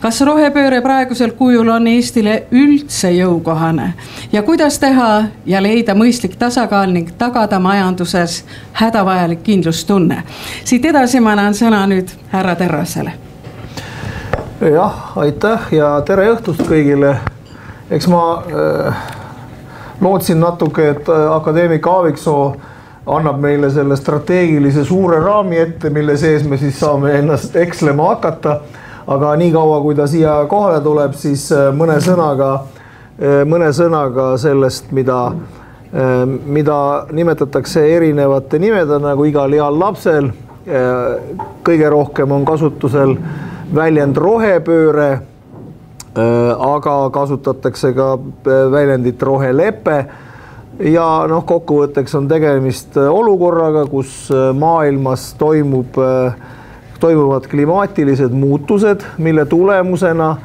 kas rohepööre praegusel kujul on Eestile üldse jõukohane ja kuidas teha ja leida mõistlik tasakaal ning tagada majanduses hädavajalik kindlustunne? siit edasi ma annan sõna nüüd härra Terrasele. jah, aitäh ja tere õhtust kõigile. eks ma äh, lootsin natuke, et äh, akadeemik Aaviksoo annab meile selle strateegilise suure raami ette, mille sees me siis saame ennast ekslema hakata. Aga niikaua, kui ta siia kohale tuleb, siis äh, mõne sõnaga, äh, mõne sõnaga sellest, mida, äh, mida nimetatakse erinevate nimedena nagu igal heal lapsel. kõige rohkem on kasutusel väljend rohepööre aga kasutatakse ka väljendit rohelepe ja noh, kokkuvõtteks on tegemist olukorraga, kus maailmas toimub, äh, toimuvad klimaatilised muutused, mille tulemusena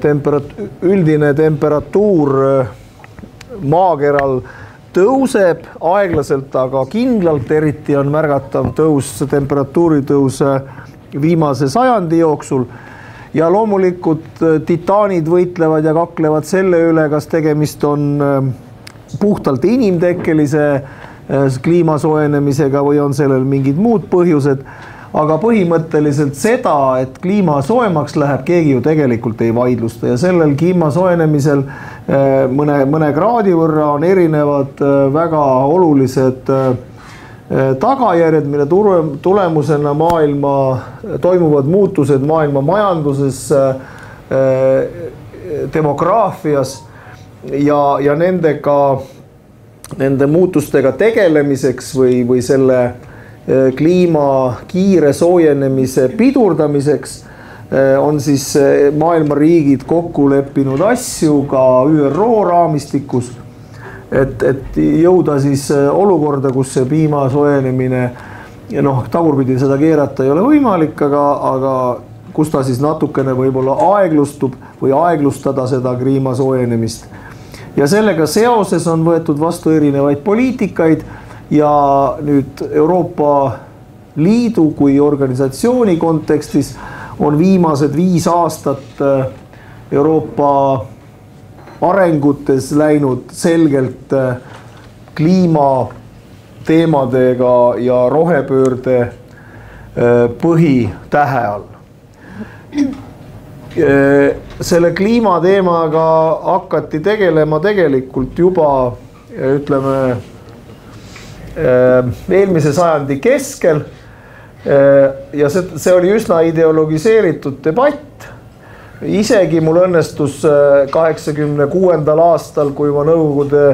temperat-, üldine temperatuur maakeral tõuseb aeglaselt, aga kindlalt, eriti on märgatav tõus, temperatuuri tõus viimase sajandi jooksul. ja loomulikult titaanid võitlevad ja kaklevad selle üle, kas tegemist on puhtalt inimtekkelise kliima soojenemisega või on sellel mingid muud põhjused. Aga põhimõtteliselt seda, et kliima soojemaks läheb, keegi ju tegelikult ei vaidlusta. Ja sellel kliima soojenemisel äh, mõne, mõne kraadi võrra on erinevad äh, väga olulised tagajärjed, mille tulemusena maailma, toimuvad muutused maailma majanduses, demograafias ja, ja nendega, nende muutustega tegelemiseks või, või selle eh, kliima kiire soojenemise pidurdamiseks eh, on siis eh, maailma riigid kokku leppinud asju ka ÜRO raamistikus. et, et jõuda siis olukorda, kus see piima soojenemine ja noh, tagurpidi seda keerata ei ole võimalik, aga, aga kus ta siis natukene võib-olla aeglustub või aeglustada seda kliima soojenemist ja sellega seoses on võetud vastu erinevaid poliitikaid ja nüüd Euroopa Liidu kui organisatsiooni kontekstis on viimased viis aastat äh, Euroopa arengutes läinud selgelt äh, kliimateemadega ja rohepöörde äh, põhitähe all. Selle kliimateemaga hakati tegelema tegelikult juba ütleme eelmise sajandi keskel. Eh, ja see, see oli üsna ideologiseeritud debatt. isegi mul õnnestus eh, kaheksakümne kuuendal aastal, kui ma Nõukogude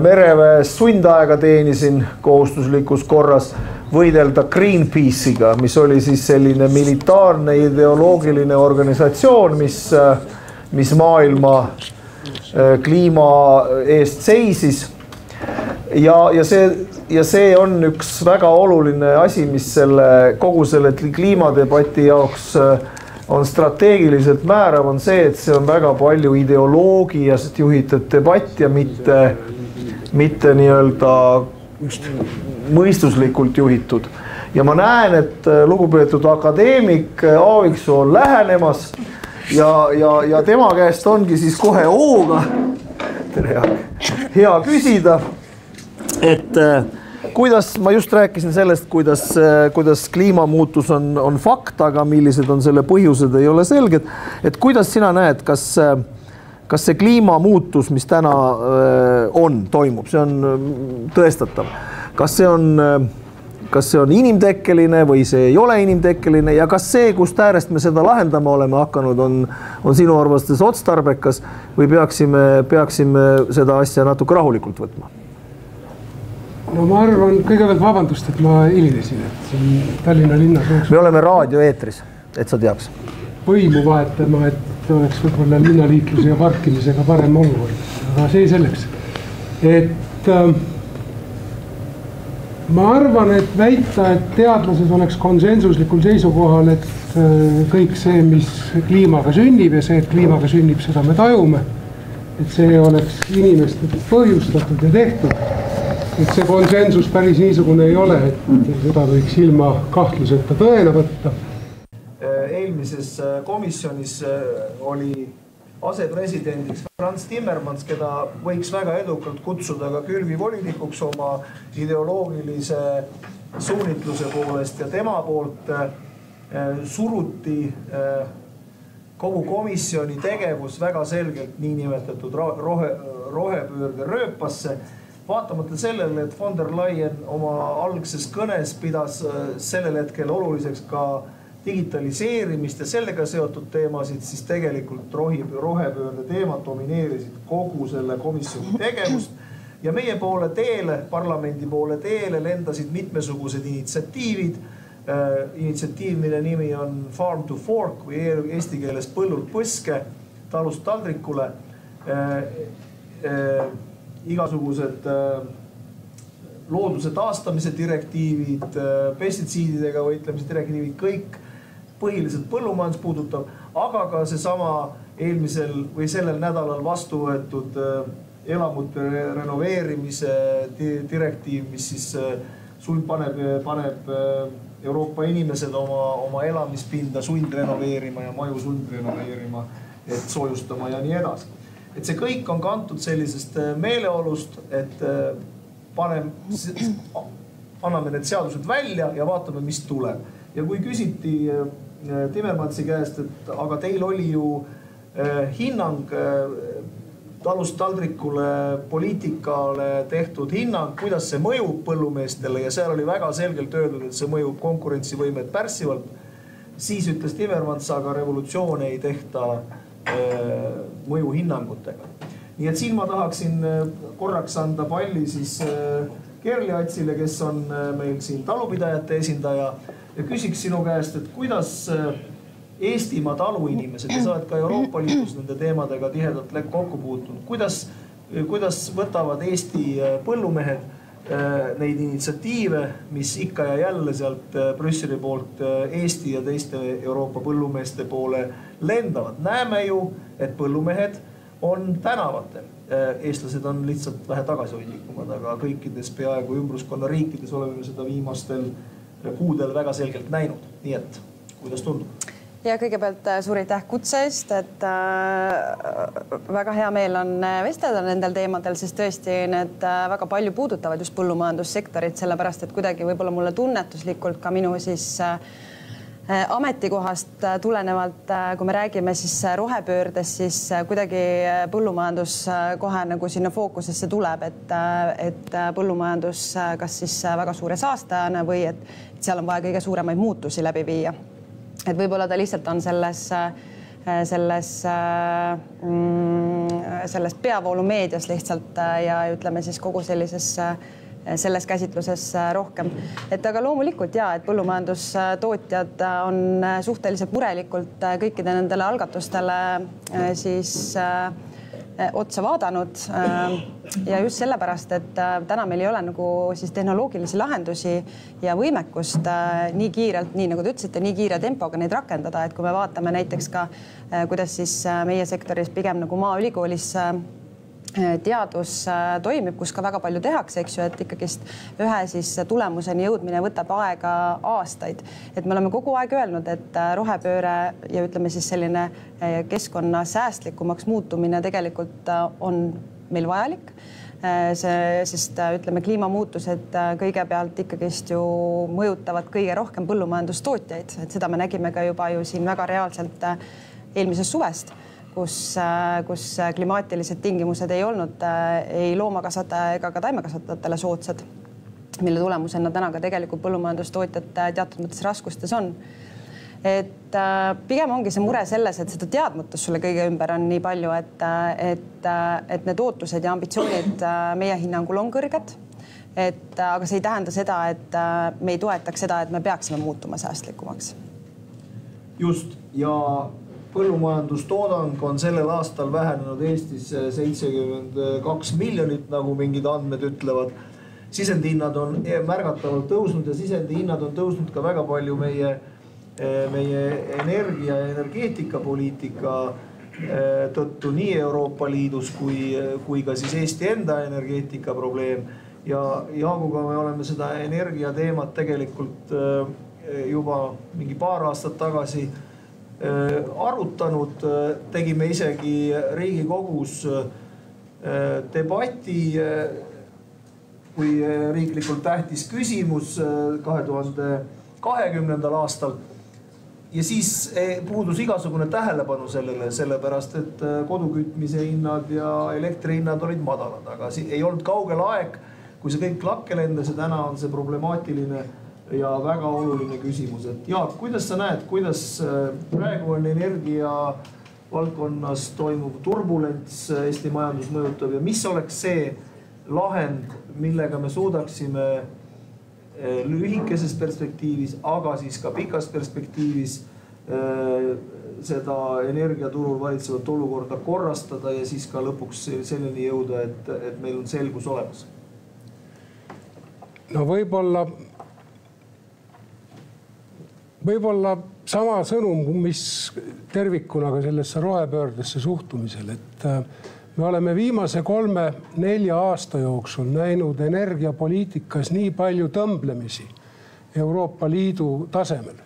mereväes sundaega teenisin kohustuslikus korras võidelda Greenpeace'iga, mis oli siis selline militaarne ideoloogiline organisatsioon, mis, mis maailma kliima eest seisis. Ja, ja see, ja see on üks väga oluline asi, mis selle kogu selle kliimadebati jaoks äh, on strateegiliselt määrav, on see, et see on väga palju ideoloogiast juhitud debatt ja mitte, mitte nii-öelda mõistuslikult juhitud. ja ma näen, et äh, lugupeetud akadeemik äh, Aaviksoo on lähenemas ja, ja, ja tema käest ongi siis kohe hooga, tere Jaak, hea küsida, et äh, kuidas, ma just rääkisin sellest, kuidas, kuidas kliimamuutus on, on fakt, aga millised on selle põhjused, ei ole selged. et kuidas sina näed, kas, kas see kliimamuutus, mis täna on, toimub, see on tõestatav kas see on, kas see on inimtekkeline või see ei ole inimtekkeline ja kas see, kust äärest me seda lahendama oleme hakanud, on, on sinu arvates otstarbekas või peaksime, peaksime seda asja natuke rahulikult võtma? no ma arvan, kõigepealt vabandust, et ma hilinesin, et siin Tallinna linnas. me oleme raadioeetris, et sa teaks. võimu vahetama, et oleks võib-olla linnaliikluse ja parkimisega parem olukord, aga see selleks. et äh, ma arvan, et väita, et teadlased oleks konsensuslikul seisukohal, et äh, kõik see, mis kliimaga sünnib ja see, et kliimaga sünnib, seda me tajume. et see oleks inimeste põhjustatud ja tehtud. et see konsensus päris niisugune ei ole, et seda võiks ilma kahtluseta tõena võtta. Äh, eelmises komisjonis oli asepresidendiks Franz Timmermans, keda võiks väga edukalt kutsuda ka külvi volinikuks oma ideoloogilise suunitluse poolest ja tema poolt suruti kogu komisjoni tegevus väga selgelt niinimetatud rohe, rohepöörde rööpasse. vaatamata sellele, et von der Leyen oma algses kõnes pidas äh, sellel hetkel oluliseks ka digitaliseerimist ja sellega seotud teemasid, siis tegelikult rohi, rohepöörde teemad domineerisid kogu selle komisjoni tegevust. ja meie poole teele, parlamendi poole teele lendasid mitmesugused initsiatiivid Äh, initsiatiiv, mille nimi on Farm to Fork või eesti keeles põllult põske, talust taldrikule. Äh, äh, igasugused looduse taastamise direktiivid, pestitsiididega võitlemise direktiivid, kõik põhiliselt põllumajandust puudutav, aga ka seesama eelmisel või sellel nädalal vastu võetud elamute renoveerimise direktiiv, mis siis sund paneb, paneb Euroopa inimesed oma, oma elamispinda sundrenoveerima ja maju sundrenoveerima, et soojustama ja nii edasi. et see kõik on kantud sellisest äh, meeleolust, et äh, paneme, anname need seadused välja ja vaatame, mis tuleb. ja kui küsiti äh, Timmermansi käest, et aga teil oli ju hinnang talust taldrikule poliitikale tehtud hinnang, kuidas see mõjub põllumeestele ja seal oli väga selgelt öeldud, et see mõjub konkurentsivõimet pärssivalt. siis ütles Timmermans, aga revolutsioone ei tehta äh, mõjuhinnangutega. nii et siin ma tahaksin äh, korraks anda palli siis äh, Kerli Atsile, kes on äh, meil siin talupidajate esindaja ja küsiks sinu käest, et kuidas äh, Eestimaa taluinimesed sa oled ka Euroopa Liidus nende teemadega tihedalt kokku puutunud. kuidas, kuidas võtavad Eesti äh, põllumehed äh, neid initsiatiive, mis ikka ja jälle sealt äh, Brüsseli poolt Eesti ja teiste Euroopa põllumeeste poole lendavad. näeme ju, et põllumehed on tänavatel. eestlased on lihtsalt vähe tagasihoidlikumad, aga kõikides peaaegu ümbruskonna riikides oleme seda viimastel kuudel väga selgelt näinud. nii et kuidas tundub? ja kõigepealt äh, suur aitäh kutse eest, et äh, väga hea meel on äh, vestelda nendel teemadel, sest tõesti need äh, väga palju puudutavad just põllumajandussektorit, sellepärast et kuidagi võib-olla mulle tunnetuslikult ka minu siis äh, ametikohast tulenevalt, kui me räägime siis rohepöördest, siis kuidagi põllumajandus kohe nagu sinna fookusesse tuleb, et, et põllumajandus kas siis väga suure saastajana või et, et seal on vaja kõige suuremaid muutusi läbi viia. Et võib-olla ta lihtsalt on selles selles, mm, selles peavoolumeedias lihtsalt ja ütleme siis kogu sellises selles käsitluses rohkem. et aga loomulikult ja, et põllumajandustootjad on suhteliselt murelikult kõikide nendele algatustele siis äh, otsa vaadanud. Ja just sellepärast, et täna meil ei ole nagu siis tehnoloogilisi lahendusi ja võimekust nii kiirelt, nii nagu te ütlesite, nii kiire tempoga neid rakendada, et kui me vaatame näiteks ka, kuidas siis meie sektoris pigem nagu Maaülikoolis Äh, teadus äh, toimib, kus ka väga palju tehakse, eks ju, et ikkagist ühe siis tulemuseni jõudmine võtab aega aastaid. et me oleme kogu aeg öelnud, et äh, rohepööre ja ütleme siis selline keskkonna säästlikumaks muutumine tegelikult on meil vajalik. See, sest ütleme, kliimamuutused kõigepealt ikkagist ju mõjutavad kõige rohkem põllumajandustootjaid, et seda me nägime ka juba ju siin väga reaalselt eelmisest suvest kus, äh, kus klimaatilised tingimused ei olnud äh, ei loomakasvataja ega ka taimekasvatajatele soodsad. mille tulemusena täna ka tegelikult põllumajandustootjad äh, teatud mõttes raskustes on. et pigem ongi see mure selles, et seda teadmatust sulle kõige ümber on nii palju, et, et, et need ootused ja ambitsioonid meie hinnangul on kõrged et aga see ei tähenda seda, et me ei toetaks seda, et me peaksime muutuma säästlikumaks. just ja põllumajandustoodang on sellel aastal vähenenud Eestis seitsekümmend kaks miljonit, nagu mingid andmed ütlevad. sisendhinnad on märgatavalt tõusnud ja sisendihinnad on tõusnud ka väga palju meie, meie energia ja energeetikapoliitika eh, tõttu nii Euroopa Liidus kui, kui ka siis Eesti enda energeetikaprobleem. ja Jaaguga me oleme seda energiateemat tegelikult eh, juba mingi paar aastat tagasi arutanud, tegime isegi riigikogus debati kui riiklikult tähtis küsimus kahe tuhande kahekümnendal aastal. Ja siis puudus igasugune tähelepanu sellele, sellepärast et kodukütmise hinnad ja elektri hinnad olid madalad, aga ei olnud kaugel aeg, kui see kõik lakke lendas ja täna on see problemaatiline ja väga oluline küsimus, et Jaak, kuidas sa näed, kuidas äh, praegu on energia valdkonnas toimuv turbulents äh, Eesti majandust mõjutab ja mis oleks see lahend, millega me suudaksime äh, lühikeses perspektiivis, aga siis ka pikas perspektiivis seda energiaturul valitsevat olukorda korrastada ja siis ka lõpuks selleni jõuda, et, et meil on selgus olemas? no võib-olla võib-olla sama sõnum, mis tervikuna ka sellesse rohepöördesse suhtumisel, et äh, me oleme viimase kolme-nelja aasta jooksul näinud energiapoliitikas nii palju tõmblemisi Euroopa Liidu tasemel.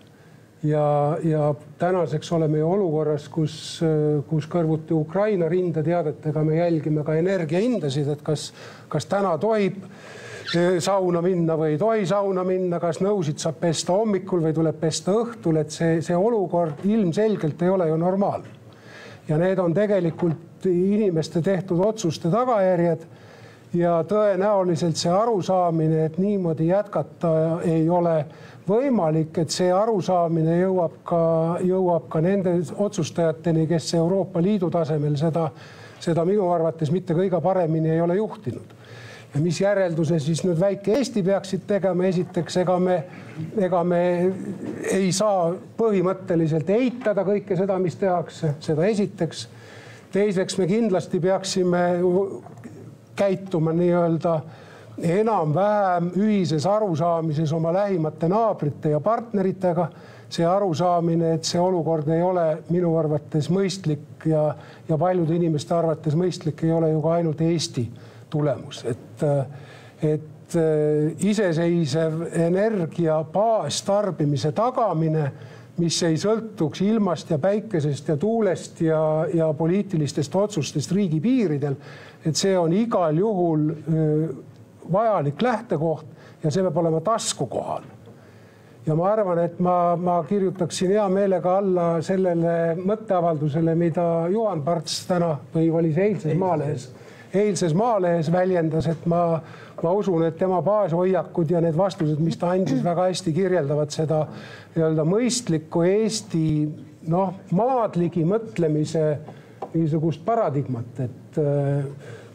ja, ja tänaseks oleme ju olukorras, kus, äh, kus kõrvuti Ukraina rindeteadetega me jälgime ka energiahindasid, et kas, kas täna tohib sauna minna või ei tohi sauna minna, kas nõusid saab pesta hommikul või tuleb pesta õhtul, et see, see olukord ilmselgelt ei ole ju normaalne. ja need on tegelikult inimeste tehtud otsuste tagajärjed ja tõenäoliselt see arusaamine, et niimoodi jätkata ei ole võimalik, et see arusaamine jõuab ka, jõuab ka nende otsustajateni, kes Euroopa Liidu tasemel seda, seda minu arvates mitte kõige paremini ei ole juhtinud mis järelduse siis nüüd väike Eesti peaksid tegema, esiteks ega me, ega me ei saa põhimõtteliselt eitada kõike seda, mis tehakse, seda esiteks. teiseks me kindlasti peaksime käituma nii-öelda enam-vähem ühises arusaamises oma lähimate naabrite ja partneritega. see arusaamine, et see olukord ei ole minu arvates mõistlik ja, ja paljude inimeste arvates mõistlik ei ole ju ka ainult Eesti tulemus, et, et äh, iseseisev energia baastarbimise tagamine, mis ei sõltuks ilmast ja päikesest ja tuulest ja, ja poliitilistest otsustest riigipiiridel. et see on igal juhul äh, vajalik lähtekoht ja see peab olema taskukohane ja ma arvan, et ma, ma kirjutaksin hea meelega alla sellele mõtteavaldusele, mida Juhan Parts täna või oli see eilses Maalehes eilses Maalehes väljendas, et ma, ma usun, et tema baashoiakud ja need vastused, mis ta andis, väga hästi kirjeldavad seda nii-öelda mõistlikku Eesti noh, maadligi mõtlemise niisugust paradigmat, et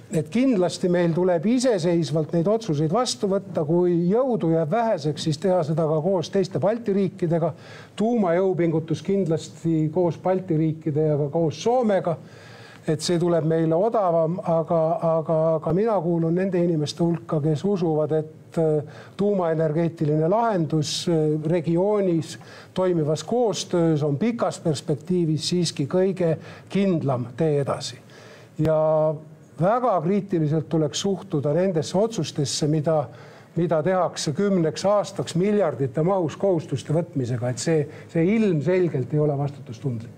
et kindlasti meil tuleb iseseisvalt neid otsuseid vastu võtta, kui jõudu jääb väheseks, siis teha seda ka koos teiste Balti riikidega. tuumajõupingutus kindlasti koos Balti riikide ja ka koos Soomega et see tuleb meile odavam, aga, aga, aga mina kuulun nende inimeste hulka, kes usuvad, et äh, tuumaenergeetiline lahendus äh, regioonis toimivas koostöös on pikas perspektiivis siiski kõige kindlam tee edasi. ja väga kriitiliselt tuleks suhtuda nendesse otsustesse, mida mida tehakse kümneks aastaks miljardite mahus kohustuste võtmisega, et see, see ilmselgelt ei ole vastutustundlik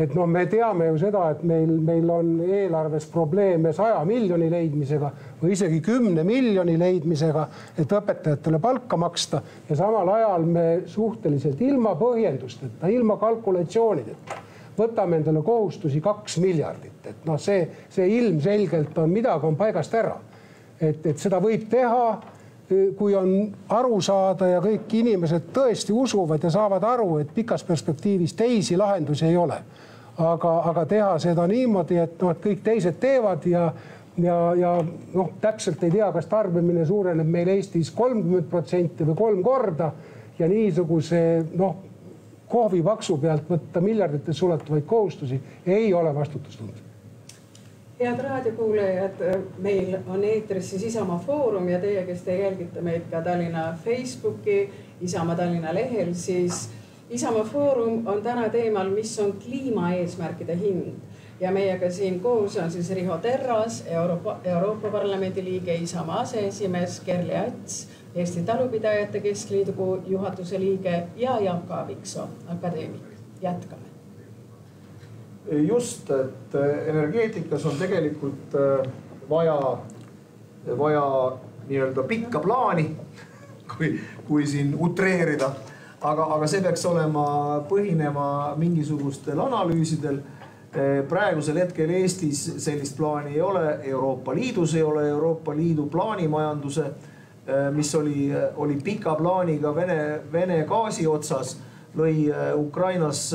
et noh, me teame ju seda, et meil, meil on eelarves probleeme saja miljoni leidmisega või isegi kümne miljoni leidmisega, et õpetajatele palka maksta. Ja samal ajal me suhteliselt ilma põhjendusteta, ilma kalkulatsioonideta võtame endale kohustusi kaks miljardit, et noh, see, see ilmselgelt on, midagi on paigast ära. et, et seda võib teha kui on aru saada ja kõik inimesed tõesti usuvad ja saavad aru, et pikas perspektiivis teisi lahendusi ei ole aga, aga teha seda niimoodi, et noh, et kõik teised teevad ja, ja, ja noh, täpselt ei tea, kas tarbimine suureneb meil Eestis kolmkümmend protsenti või kolm korda ja niisuguse noh, kohvipaksu pealt võtta miljarditesse ulatuvaid kohustusi ei ole vastutustundlik head raadiokuulajad, meil on eetris siis Isamaa Foorum ja teie, kes te jälgite meid ka Tallinna Facebooki, Isamaa Tallinna lehel, siis Isamaa Foorum on täna teemal, mis on kliimaeesmärkide hind ja meiega siin koos on siis Riho Terras, Euroopa, Euroopa Parlamendi liige, Isamaa aseesimees Kerli Ats, Eesti Talupidajate Keskliidu juhatuse liige ja Jaak Aaviksoo, akadeemik. jätkame just, et energeetikas on tegelikult vaja, vaja nii-öelda pikka plaani, kui, kui siin utreerida. Aga, aga see peaks olema, põhinema mingisugustel analüüsidel praegusel hetkel Eestis sellist plaani ei ole, Euroopa Liidus ei ole Euroopa Liidu plaanimajanduse, mis oli, oli pika plaaniga Vene, Vene gaasi otsas lõi Ukrainas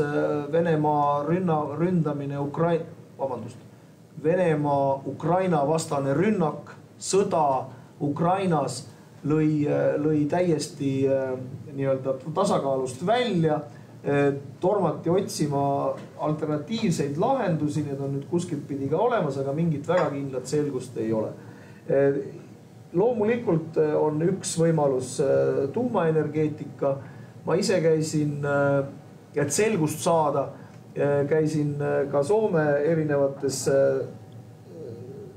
Venemaa rünna, ründamine Ukrai-, vabandust. Venemaa Ukraina vastane rünnak, sõda Ukrainas lõi, lõi täiesti nii-öelda tasakaalust välja tormati otsima alternatiivseid lahendusi, need on nüüd kuskilt pidi ka olemas, aga mingit väga kindlat selgust ei ole. loomulikult on üks võimalus tuumaenergeetika. ma ise käisin, et selgust saada, käisin ka Soome erinevates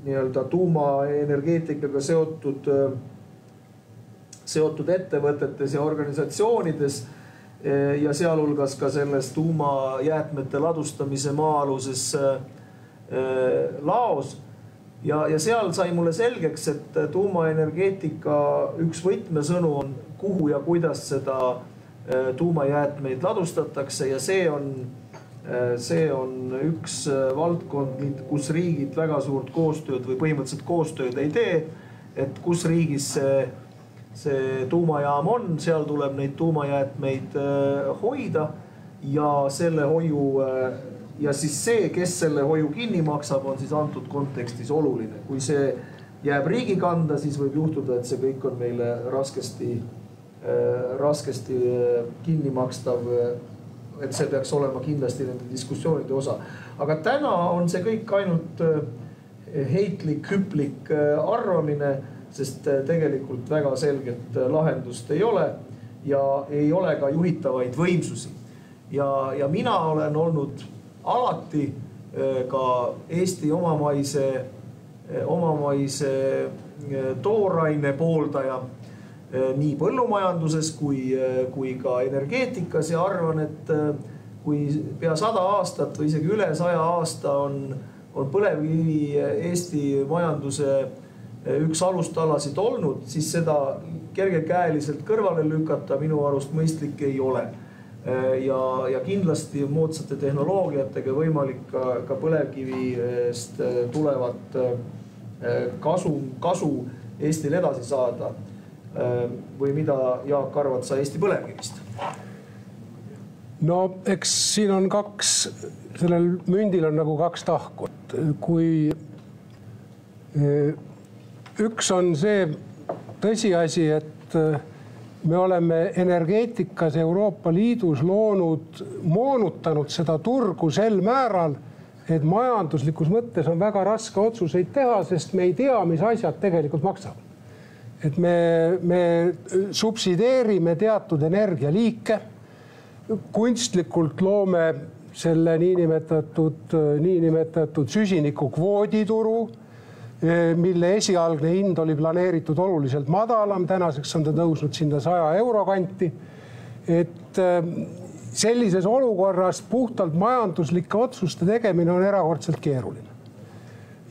nii-öelda tuumaenergeetikaga seotud, seotud ettevõtetes ja organisatsioonides Eh, ja sealhulgas ka selles tuumajäätmete ladustamise maa-aluses eh, laos. ja, ja seal sai mulle selgeks, et tuumaenergeetika üks võtmesõnu on, kuhu ja kuidas seda eh, tuumajäätmeid ladustatakse ja see on, see on üks valdkond, kus riigid väga suurt koostööd või põhimõtteliselt koostööd ei tee. et kus riigis see see tuumajaam on, seal tuleb neid tuumajäätmeid äh, hoida ja selle hoiu äh, ja siis see, kes selle hoiu kinni maksab, on siis antud kontekstis oluline. kui see jääb riigi kanda, siis võib juhtuda, et see kõik on meile raskesti, äh, raskesti kinni makstav. et see peaks olema kindlasti nende diskussioonide osa, aga täna on see kõik ainult heitlik, hüplik arvamine sest äh, tegelikult väga selget äh, lahendust ei ole ja ei ole ka juhitavaid võimsusi. ja, ja mina olen olnud alati äh, ka Eesti omamaise, omamaise tooraine pooldaja nii põllumajanduses kui, kui ka energeetikas ja arvan, et kui pea sada aastat või isegi üle saja aasta on, on põlevkivi Eesti majanduse üks alustalasid olnud, siis seda kergekäeliselt kõrvale lükata minu arust mõistlik ei ole. ja, ja kindlasti moodsate tehnoloogiatega võimalik ka, ka põlevkivist tulevat kasu, kasu Eestil edasi saada. või mida Jaak arvad sa Eesti põlevkivist? no eks siin on kaks, sellel mündil on nagu kaks tahku, et kui üks on see tõsiasi, et äh, me oleme energeetikas Euroopa Liidus loonud, moonutanud seda turgu sel määral, et majanduslikus mõttes on väga raske otsuseid teha, sest me ei tea, mis asjad tegelikult maksavad. et me, me subsideerime teatud energialiike, kunstlikult loome selle niinimetatud, niinimetatud süsinikukvoodituru mille esialgne hind oli planeeritud oluliselt madalam, tänaseks on ta tõusnud sinna saja euro kanti. et eh, sellises olukorras puhtalt majanduslike otsuste tegemine on erakordselt keeruline.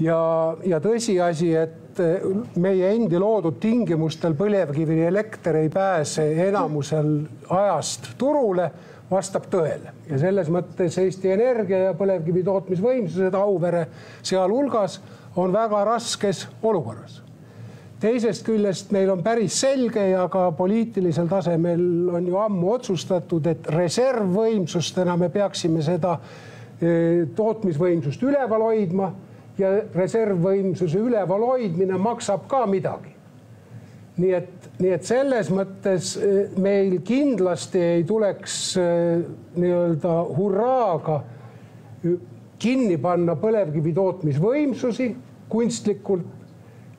ja, ja tõsiasi, et eh, meie endi loodud tingimustel põlevkivielekter ei pääse enamusel ajast turule vastab tõele ja selles mõttes Eesti Energia ja põlevkivi tootmisvõimsused Auvere sealhulgas on väga raskes olukorras. teisest küljest meil on päris selge ja ka poliitilisel tasemel on ju ammu otsustatud, et reservvõimsustena me peaksime seda e, tootmisvõimsust üleval hoidma ja reservvõimsuse üleval hoidmine maksab ka midagi. nii et, nii et selles mõttes e, meil kindlasti ei tuleks e, nii-öelda hurraaga kinni panna põlevkivi tootmisvõimsusi kunstlikult.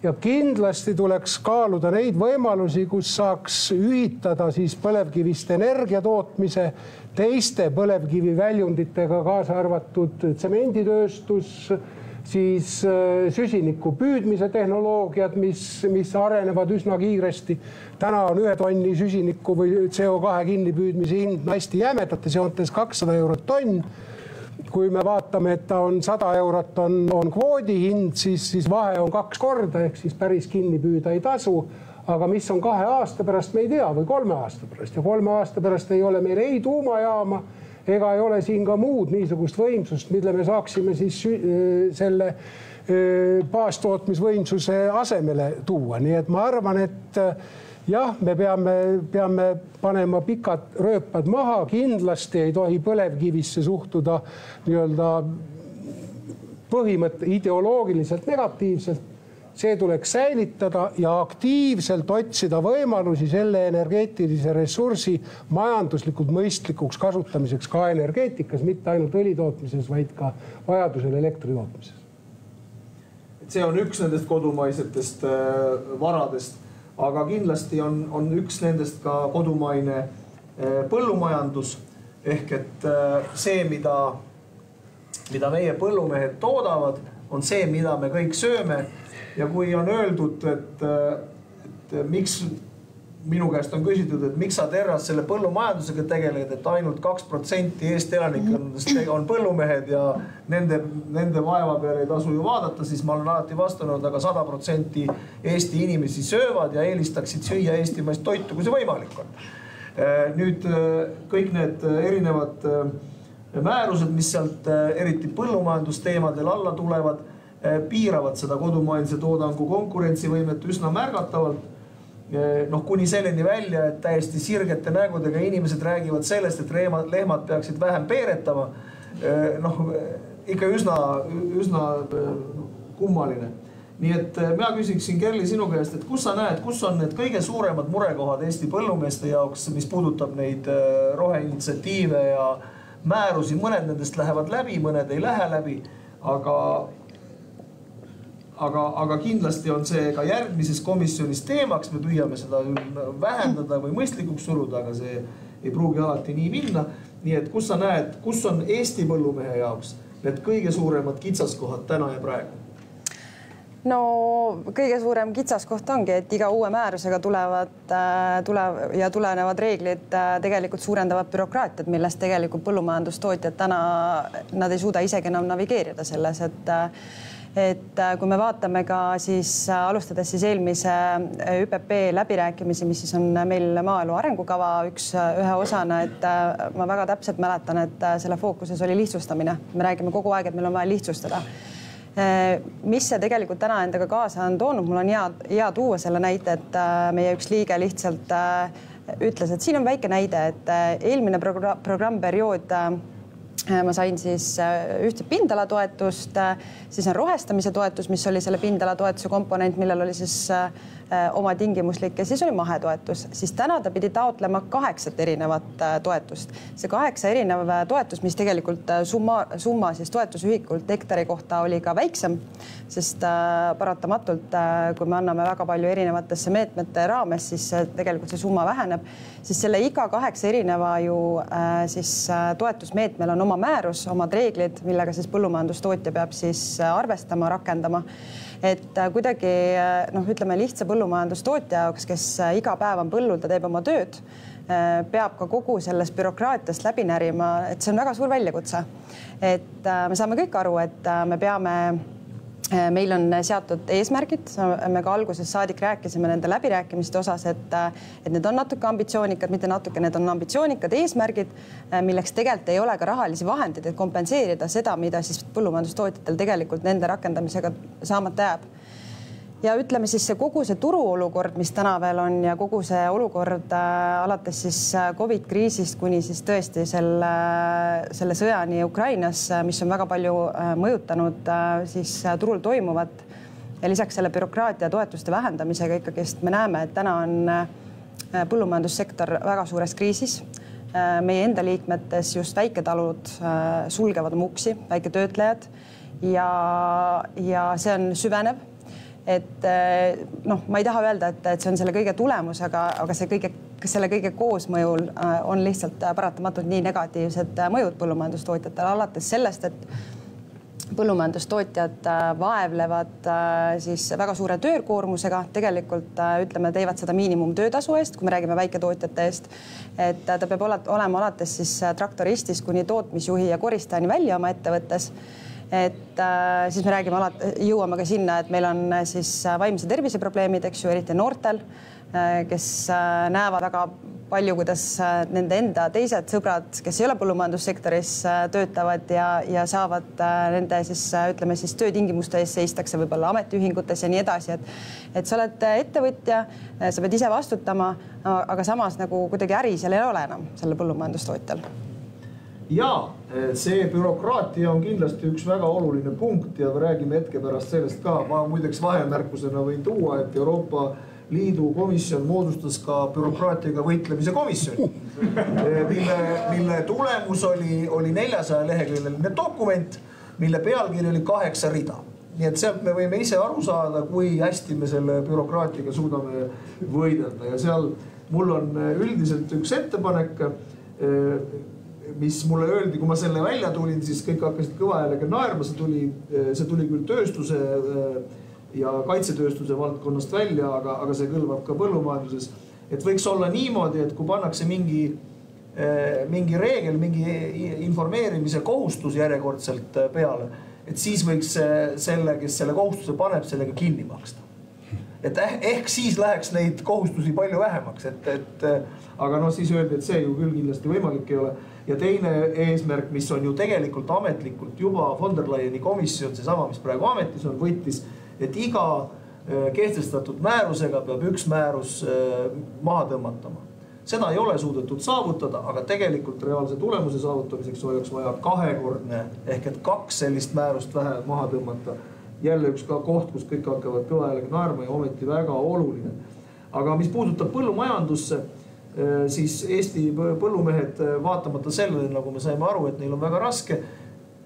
ja kindlasti tuleks kaaluda neid võimalusi, kus saaks ühitada siis põlevkivist energia tootmise teiste põlevkiviväljunditega, kaasa arvatud tsemenditööstus siis äh, süsiniku püüdmise tehnoloogiad, mis, mis arenevad üsna kiiresti. täna on ühe tonni süsiniku või CO2 kinnipüüdmise hind hästi jämedates joontes kakssada eurot tonn kui me vaatame, et ta on sada eurot, on, on kvoodi hind, siis, siis vahe on kaks korda, ehk siis päris kinni püüda ei tasu. aga mis on kahe aasta pärast, me ei tea või kolme aasta pärast ja kolme aasta pärast ei ole meil ei tuumajaama ega ei ole siin ka muud niisugust võimsust, mille me saaksime siis selle baastootmisvõimsuse asemele tuua, nii et ma arvan, et jah, me peame, peame panema pikad rööpad maha, kindlasti ei tohi põlevkivisse suhtuda nii-öelda põhimõtte ideoloogiliselt negatiivselt. See tuleks säilitada ja aktiivselt otsida võimalusi selle energeetilise ressursi majanduslikult mõistlikuks kasutamiseks ka energeetikas, mitte ainult õli tootmises, vaid ka vajadusel elektri tootmises. see on üks nendest kodumaisetest äh, varadest, aga kindlasti on, on üks nendest ka kodumaine äh, põllumajandus. Ehk et äh, see, mida, mida meie põllumehed toodavad, on see, mida me kõik sööme. Ja kui on öeldud, et, et miks minu käest on küsitud, et miks sa Terras selle põllumajandusega tegeled, et ainult kaks protsenti Eesti elanikkonnast on põllumehed ja nende, nende vaeva peale ei tasu ju vaadata, siis ma olen alati vastanud aga, aga sada protsenti Eesti inimesi söövad ja eelistaksid süüa eestimaist toitu, kui see võimalik on. nüüd kõik need erinevad määrused, mis sealt eriti põllumajandusteemadel alla tulevad piiravad seda kodumaise toodangu konkurentsivõimet üsna märgatavalt. Noh, kuni selleni välja, et täiesti sirgete nägudega inimesed räägivad sellest, et reemad, lehmad peaksid vähem peeretama. Noh, ikka üsna, üsna kummaline nii et mina küsiksin Kerli sinu käest, et kus sa näed, kus on need kõige suuremad murekohad Eesti põllumeeste jaoks, mis puudutab neid roheinitsiatiive ja määrusi, mõned nendest lähevad läbi, mõned ei lähe läbi. aga aga, aga kindlasti on see ka järgmises komisjonis teemaks, me püüame seda vähendada või mõistlikuks suruda, aga see ei pruugi alati nii minna. nii et kus sa näed, kus on Eesti põllumehe jaoks need kõige suuremad kitsaskohad täna ja praegu? no kõige suurem kitsaskoht ongi, et iga uue määrusega tulevad, äh, tulev ja tulenevad reeglid äh, tegelikult suurendavad bürokraatiat, millest tegelikult põllumajandustootjad täna, nad ei suuda isegi enam navigeerida selles, et äh, et äh, kui me vaatame ka siis äh, alustades siis eelmise äh, ÜPP läbirääkimisi, mis siis on meil maaelu arengukava üks, ühe osana, et ma väga täpselt mäletan, et selle fookuses oli lihtsustamine. me räägime kogu aeg, et meil on vaja lihtsustada mis see tegelikult täna endaga kaasa on toonud, mul on hea, hea tuua selle näite, et meie üks liige lihtsalt ütles, et siin on väike näide, et eelmine programm, programmperiood ma sain siis äh, ühtset pindalatoetust, äh, siis on rohestamise toetus, mis oli selle pindalatoetuse komponent, millel oli siis oma tingimuslik ja siis oli mahetoetus, siis täna ta pidi taotlema kaheksat erinevat toetust. see kaheksa erinev toetus, mis tegelikult summa, summa siis toetusühikult hektari kohta oli ka väiksem, sest paratamatult, kui me anname väga palju erinevatesse meetmete raames, siis tegelikult see summa väheneb, siis selle iga kaheksa erineva ju siis toetusmeetmel on oma määrus, omad reeglid, millega siis põllumajandustootja peab siis äh, arvestama, rakendama. Et äh, kuidagi äh, noh, ütleme lihtsa põllumajandustootja jaoks, kes iga päev on põllul, ta teeb oma tööd, peab ka kogu sellest bürokraatiast läbi närima, et see on väga suur väljakutse. et me saame kõik aru, et me peame Äh, meil on seatud eesmärgid, me ka algusest saadik rääkisime nende läbirääkimiste osas, et, äh, et need on natuke ambitsioonikad, mitte natuke, need on ambitsioonikad eesmärgid, äh, milleks tegelikult ei ole ka rahalisi vahendeid, et kompenseerida seda, mida siis põllumajandustootjatel tegelikult nende rakendamisega saamata jääb ja ütleme siis see kogu see turuolukord, mis täna veel on ja kogu see olukord äh, alates siis äh, Covid kriisist kuni siis tõesti selle, selle sõjani Ukrainas, äh, mis on väga palju äh, mõjutanud äh, siis äh, turul toimuvat. ja lisaks selle bürokraatia toetuste vähendamisega ikkagist me näeme, et täna on äh, põllumajandussektor väga suures kriisis äh,. meie enda liikmetes just väiketalud äh, sulgevad oma uksi, väiketöötlejad ja, ja see on süvenev et eh, noh, ma ei taha öelda, et, et see on selle kõige tulemus, aga, aga see kõige, selle kõige koosmõjul eh, on lihtsalt paratamatult nii negatiivsed mõjud põllumajandustootjatele, alates sellest, et põllumajandustootjad vaevlevad siis väga suure töökoormusega, tegelikult ütleme, teevad seda miinimumtöötasu eest, kui me räägime väiketootjate eest. et ta peab olema alates siis traktoristist kuni tootmisjuhi ja koristajani välja oma ettevõttes et äh, siis me räägime alati, jõuame ka sinna, et meil on äh, siis äh, vaimse tervise probleemid, eks ju, eriti noortel, kes näevad väga palju, kuidas nende enda teised sõbrad, kes ei ole põllumajandussektoris, töötavad ja, ja saavad nende siis ütleme siis töötingimuste eest seistakse võib-olla ametiühingutes ja nii edasi, et et sa oled ettevõtja, sa pead ise vastutama, aga samas nagu kuidagi äri seal ei ole enam sellel põllumajandustootjal ja eh, see bürokraatia on kindlasti üks väga oluline punkt ja räägime hetke pärast sellest ka. ma muideks vahemärkusena võin tuua, et Euroopa Liidu komisjon moodustas ka bürokraatiaga võitlemise komisjoni. Eh, mille, mille tulemus oli, oli neljasaja leheküljeline dokument, mille pealkiri oli kaheksa rida nii et sealt me võime ise aru saada, kui hästi me selle bürokraatiaga suudame võidelda ja seal mul on eh, üldiselt üks ettepanek mis mulle öeldi, kui ma selle välja tulin, siis kõik hakkasid kõva häälega naerma, see tuli, see tuli küll tööstuse äh, ja kaitsetööstuse valdkonnast välja, aga, aga see kõlbab ka põllumajanduses. et võiks olla niimoodi, et kui pannakse mingi, äh, mingi reegel, mingi informeerimise kohustus järjekordselt äh, peale, et siis võiks selle, kes selle kohustuse paneb, sellega kinni maksta et eh, ehk siis läheks neid kohustusi palju vähemaks, et, et aga noh, siis öeldi, et see ju küll kindlasti võimalik ei ole. Ja teine eesmärk, mis on ju tegelikult ametlikult juba von der Leyeni komisjon, seesama, mis praegu ametis on, võttis, et iga äh, kehtestatud määrusega peab üks määrus äh, maha tõmmatama. seda ei ole suudetud saavutada, aga tegelikult reaalse tulemuse saavutamiseks oleks vaja kahekordne ehk et kaks sellist määrust vähe maha tõmmata jälle üks ka koht, kus kõik hakkavad kõva häälega naerma ja ometi väga oluline. aga mis puudutab põllumajandusse siis Eesti põllumehed, äh, vaatamata sellele, nagu me saime aru, et neil on väga raske,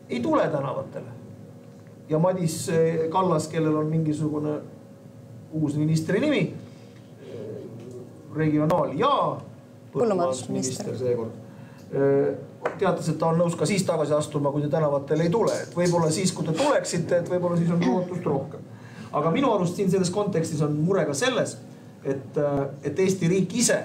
ei tule tänavatele. ja Madis äh, Kallas, kellel on mingisugune uus ministri nimi, regionaal- ja põllumajandusminister seekord teatas, et ta on nõus ka siis tagasi astuma, kui te tänavatele ei tule, et võib-olla siis, kui te tuleksite, et võib-olla siis on lootust rohkem. aga minu arust siin selles kontekstis on mure ka selles, et, et Eesti riik ise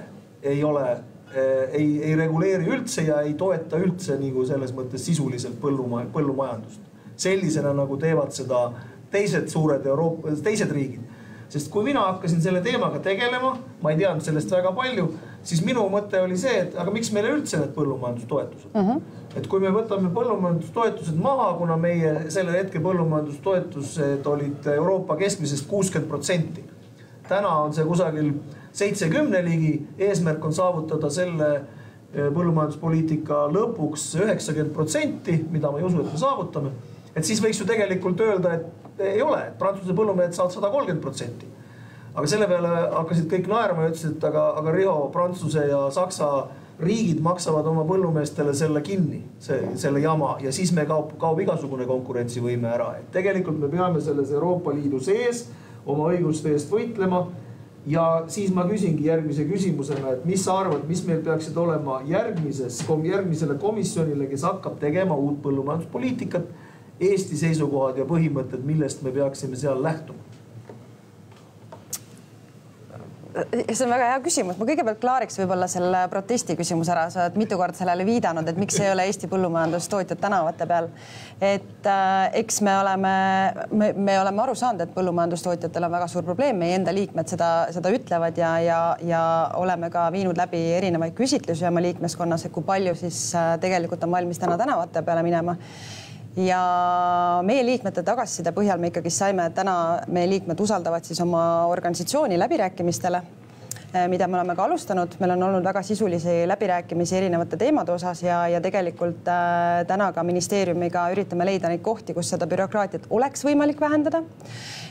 ei ole eh, ei, ei reguleeri üldse ja ei toeta üldse nagu selles mõttes sisuliselt põllumaja, põllumajandust. sellisena nagu teevad seda teised suured Euroopa, teised riigid. sest kui mina hakkasin selle teemaga tegelema, ma ei teadnud sellest väga palju, siis minu mõte oli see, et aga miks meile üldse need põllumajandustoetused uh. Mhm. -huh. et kui me võtame põllumajandustoetused maha, kuna meie sellel hetkel põllumajandustoetused olid Euroopa keskmisest kuuskümmend protsenti. täna on see kusagil seitsekümne ligi, eesmärk on saavutada selle eh, põllumajanduspoliitika lõpuks üheksakümmend protsenti, mida ma ei usu, et me saavutame. et siis võiks ju tegelikult öelda, et ei ole, et Prantsuse põllumehed saavad sada kolmkümmend protsenti. aga selle peale hakkasid kõik naerma ja ütlesid, et aga, aga Riho, Prantsuse ja Saksa riigid maksavad oma põllumeestele selle kinni, see, selle jama ja siis me kaob, kaob igasugune konkurentsivõime ära, et tegelikult me peame selles Euroopa Liidu sees oma õiguste eest võitlema ja siis ma küsingi järgmise küsimusena, et mis sa arvad, mis meil peaksid olema järgmises, järgmisele komisjonile, kes hakkab tegema uut põllumajanduspoliitikat. Eesti seisukohad ja põhimõtted, millest me peaksime seal lähtuma see on väga hea küsimus, ma kõigepealt klaariks võib-olla selle protesti küsimuse ära, sa oled mitu korda sellele viidanud, et miks ei ole Eesti põllumajandustootjad tänavate peal. et äh, eks me oleme, me, me oleme aru saanud, et põllumajandustootjatel on väga suur probleem, meie enda liikmed seda, seda ütlevad ja, ja, ja oleme ka viinud läbi erinevaid küsitlusi oma liikmeskonnas, et kui palju siis äh, tegelikult on valmis täna tänavate peale minema ja meie liikmete tagasiside põhjal me ikkagi saime, täna meie liikmed usaldavad siis oma organisatsiooni läbirääkimistele eh, mida me oleme ka alustanud, meil on olnud väga sisulisi läbirääkimisi erinevate teemade osas ja, ja tegelikult äh, täna ka ministeeriumiga üritame leida neid kohti, kus seda bürokraatiat oleks võimalik vähendada.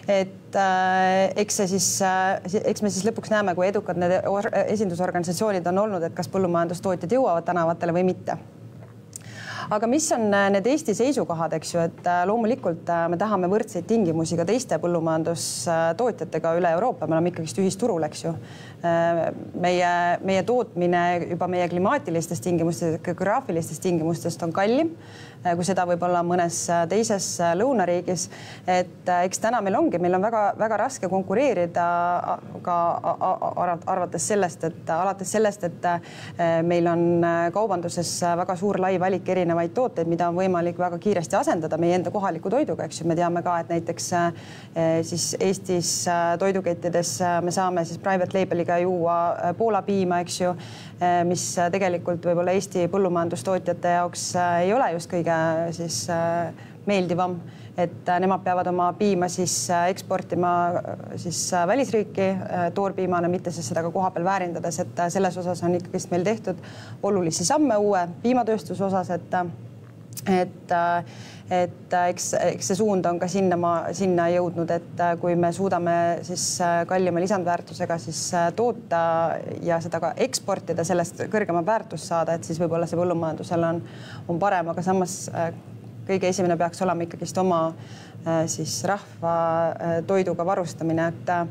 et äh, eks see siis äh,, eks me siis lõpuks näeme, kui edukad need esindusorganisatsioonid on olnud, et kas põllumajandustootjad jõuavad tänavatele või mitte aga mis on äh, need Eesti seisukohad, eks ju, et äh, loomulikult äh, me tahame võrdseid tingimusi ka teiste põllumajandustootjatega üle Euroopa, me oleme ikkagist ühisturul, eks ju. Meie, meie tootmine juba meie klimaatilistes tingimustes, geograafilistest tingimustest on kallim kui seda võib-olla mõnes teises lõunariigis. et eks täna meil ongi, meil on väga-väga raske konkureerida ka arvates sellest, et alates sellest, et meil on kaubanduses väga suur lai valik erinevaid tooteid, mida on võimalik väga kiiresti asendada meie enda kohaliku toiduga, eks ju, me teame ka, et näiteks siis Eestis toidukettides me saame siis private label'iga juua Poola piima, eks ju, mis tegelikult võib-olla Eesti põllumajandustootjate jaoks ei ole just kõige siis meeldivam. Et nemad peavad oma piima siis eksportima siis välisriiki toorpiimana, mitte siis seda ka kohapeal väärindades, et selles osas on ikkagist meil tehtud olulisi samme uue piimatööstuse osas, et et, et eks, eks see suund on ka sinnamaa, sinna jõudnud, et kui me suudame siis kallima lisandväärtusega siis toota ja seda ka eksportida, sellest kõrgemat väärtust saada, et siis võib-olla see põllumajandusel on, on parem, aga samas kõige esimene peaks olema ikkagist oma äh, siis rahva äh, toiduga varustamine, et äh,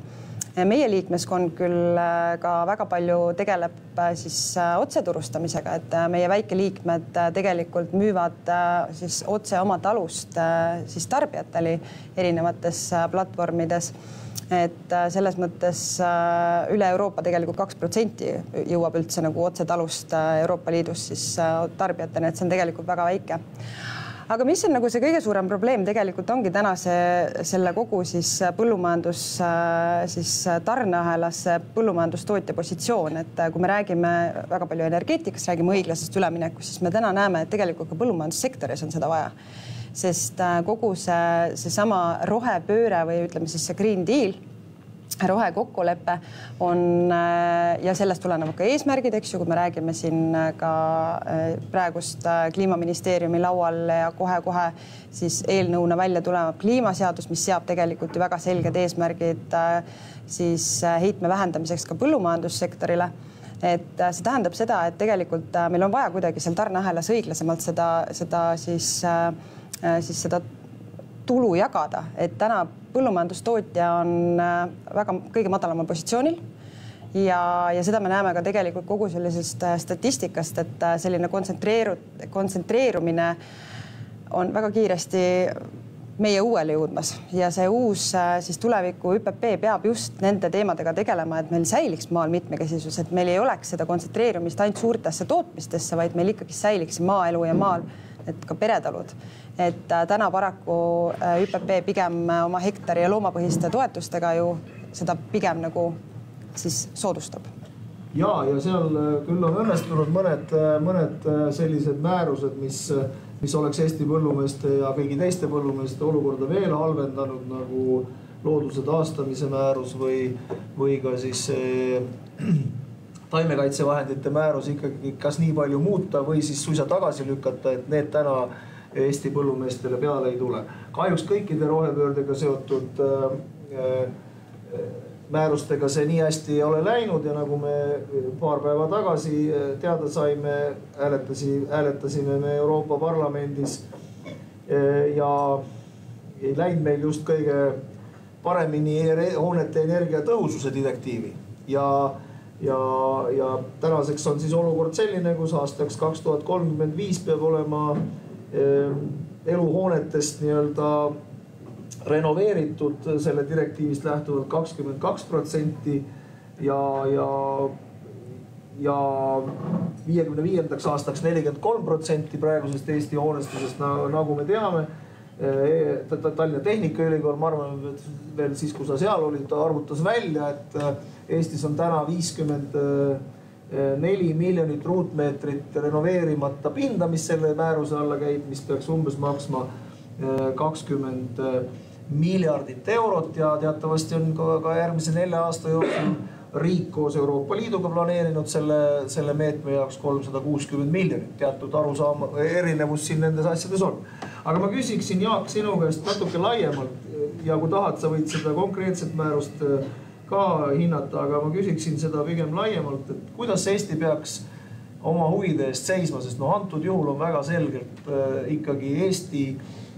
meie liikmeskond küll ka väga palju tegeleb siis otseturustamisega, et meie väikeliikmed tegelikult müüvad siis otse oma talust siis tarbijatele erinevates platvormides. Et selles mõttes üle Euroopa tegelikult kaks protsenti jõuab üldse nagu otse talust Euroopa Liidus siis tarbijateni, et see on tegelikult väga väike aga mis on nagu see kõige suurem probleem tegelikult ongi tänase selle kogu siis põllumajandus siis tarneahelas põllumajandustootja positsioon, et kui me räägime väga palju energeetikast, räägime õiglasest üleminekust, siis me täna näeme, et tegelikult ka põllumajandussektoris on seda vaja. sest kogu see, seesama rohepööre või ütleme siis see Green Deal rohekokkulepe on äh, ja sellest tulenevad ka eesmärgid, eks ju, kui me räägime siin äh, ka äh, praegust kliimaministeeriumi laual ja kohe-kohe siis eelnõuna välja tulev kliimaseadus, mis seab tegelikult ju väga selged eesmärgid siis heitme vähendamiseks ka põllumajandussektorile. Et see tähendab seda, et tegelikult meil on vaja kuidagi seal tarneahelas õiglasemalt seda, seda siis, siis seda tulu jagada, et täna põllumajandustootja on äh, väga kõige madalamal positsioonil. Ja, ja seda me näeme ka tegelikult kogu sellisest äh, statistikast, et äh, selline kontsentreeru-, kontsentreerumine on väga kiiresti meie uuele jõudmas. Ja see uus siis tuleviku ÜPP peab just nende teemadega tegelema, et meil säiliks maal mitmekesisus, et meil ei oleks seda kontsentreerumist ainult suurtesse tootmistesse, vaid meil ikkagi säiliks maaelu ja maal need ka peretalud. Et äh, täna paraku äh, ÜPP pigem äh, oma hektari ja loomapõhiste toetustega ju seda pigem nagu siis soodustab. Ja, ja seal küll on õnnestunud mõned, mõned sellised määrused, mis, mis oleks Eesti põllumeeste ja kõigi teiste põllumeeste olukorda veel halvendanud, nagu looduse taastamise määrus või, või ka siis see taimekaitsevahendite määrus ikkagi kas nii palju muuta või siis suisa tagasi lükata, et need täna Eesti põllumeestele peale ei tule. kahjuks kõikide rohepöördega seotud äh, äh, määrustega see nii hästi ei ole läinud ja nagu me paar päeva tagasi äh, teada saime, hääletasi, hääletasime me Euroopa Parlamendis. ja ei läinud meil just kõige paremini hoonete energiatõhususe direktiivi ja, ja, ja tänaseks on siis olukord selline, kus aastaks kaks tuhat kolmkümmend viis peab olema Ehm, eluhoonetest nii-öelda renoveeritud selle direktiivist lähtuvalt kakskümmend kaks protsenti ja, ja, ja viiekümne viiendaks aastaks nelikümmend kolm protsenti praegusest Eesti hoonestusest, nagu me teame. Tallinna Tehnikaülikool, ma arvan, veel siis, kui sa seal olid, arvutas välja, et eh, Eestis on täna viiskümmend 50 Eh, neli miljonit ruutmeetrit renoveerimata pinda, mis selle määruse alla käib, mis peaks umbes maksma kakskümmend miljardit eurot ja teatavasti on ka, ka järgmise nelja aasta jooksul riik koos Euroopa Liiduga planeerinud selle, selle meetme jaoks kolmsada kuuskümmend miljonit. teatud arusaam, erinevus siin nendes asjades on. Aga ma küsiksin Jaak sinu käest natuke laiemalt ja kui tahad, sa võid seda konkreetset määrust ka hinnata, aga ma küsiksin seda pigem laiemalt, et kuidas Eesti peaks oma huvide eest seisma, sest noh, antud juhul on väga selgelt äh, ikkagi Eesti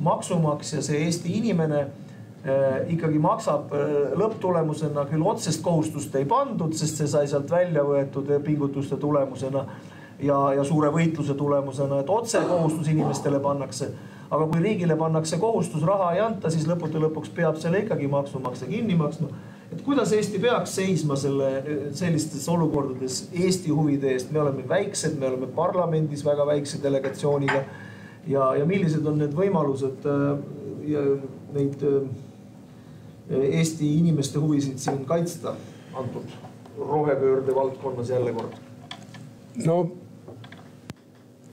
maksumaksja, see Eesti inimene äh, ikkagi maksab äh, lõpptulemusena küll otsest kohustust ei pandud, sest see sai sealt välja võetud pingutuste tulemusena ja, ja suure võitluse tulemusena, et otsekohustus inimestele pannakse. Aga kui riigile pannakse kohustus, raha ei anta, siis lõppude lõpuks peab selle ikkagi maksumaksja kinni maksma et kuidas Eesti peaks seisma selle, sellistes olukordades Eesti huvide eest, me oleme väiksed, me oleme parlamendis väga väikse delegatsiooniga. ja, ja millised on need võimalused ja neid Eesti inimeste huvisid siin kaitsta antud rohepöörde valdkonnas jälle kord? no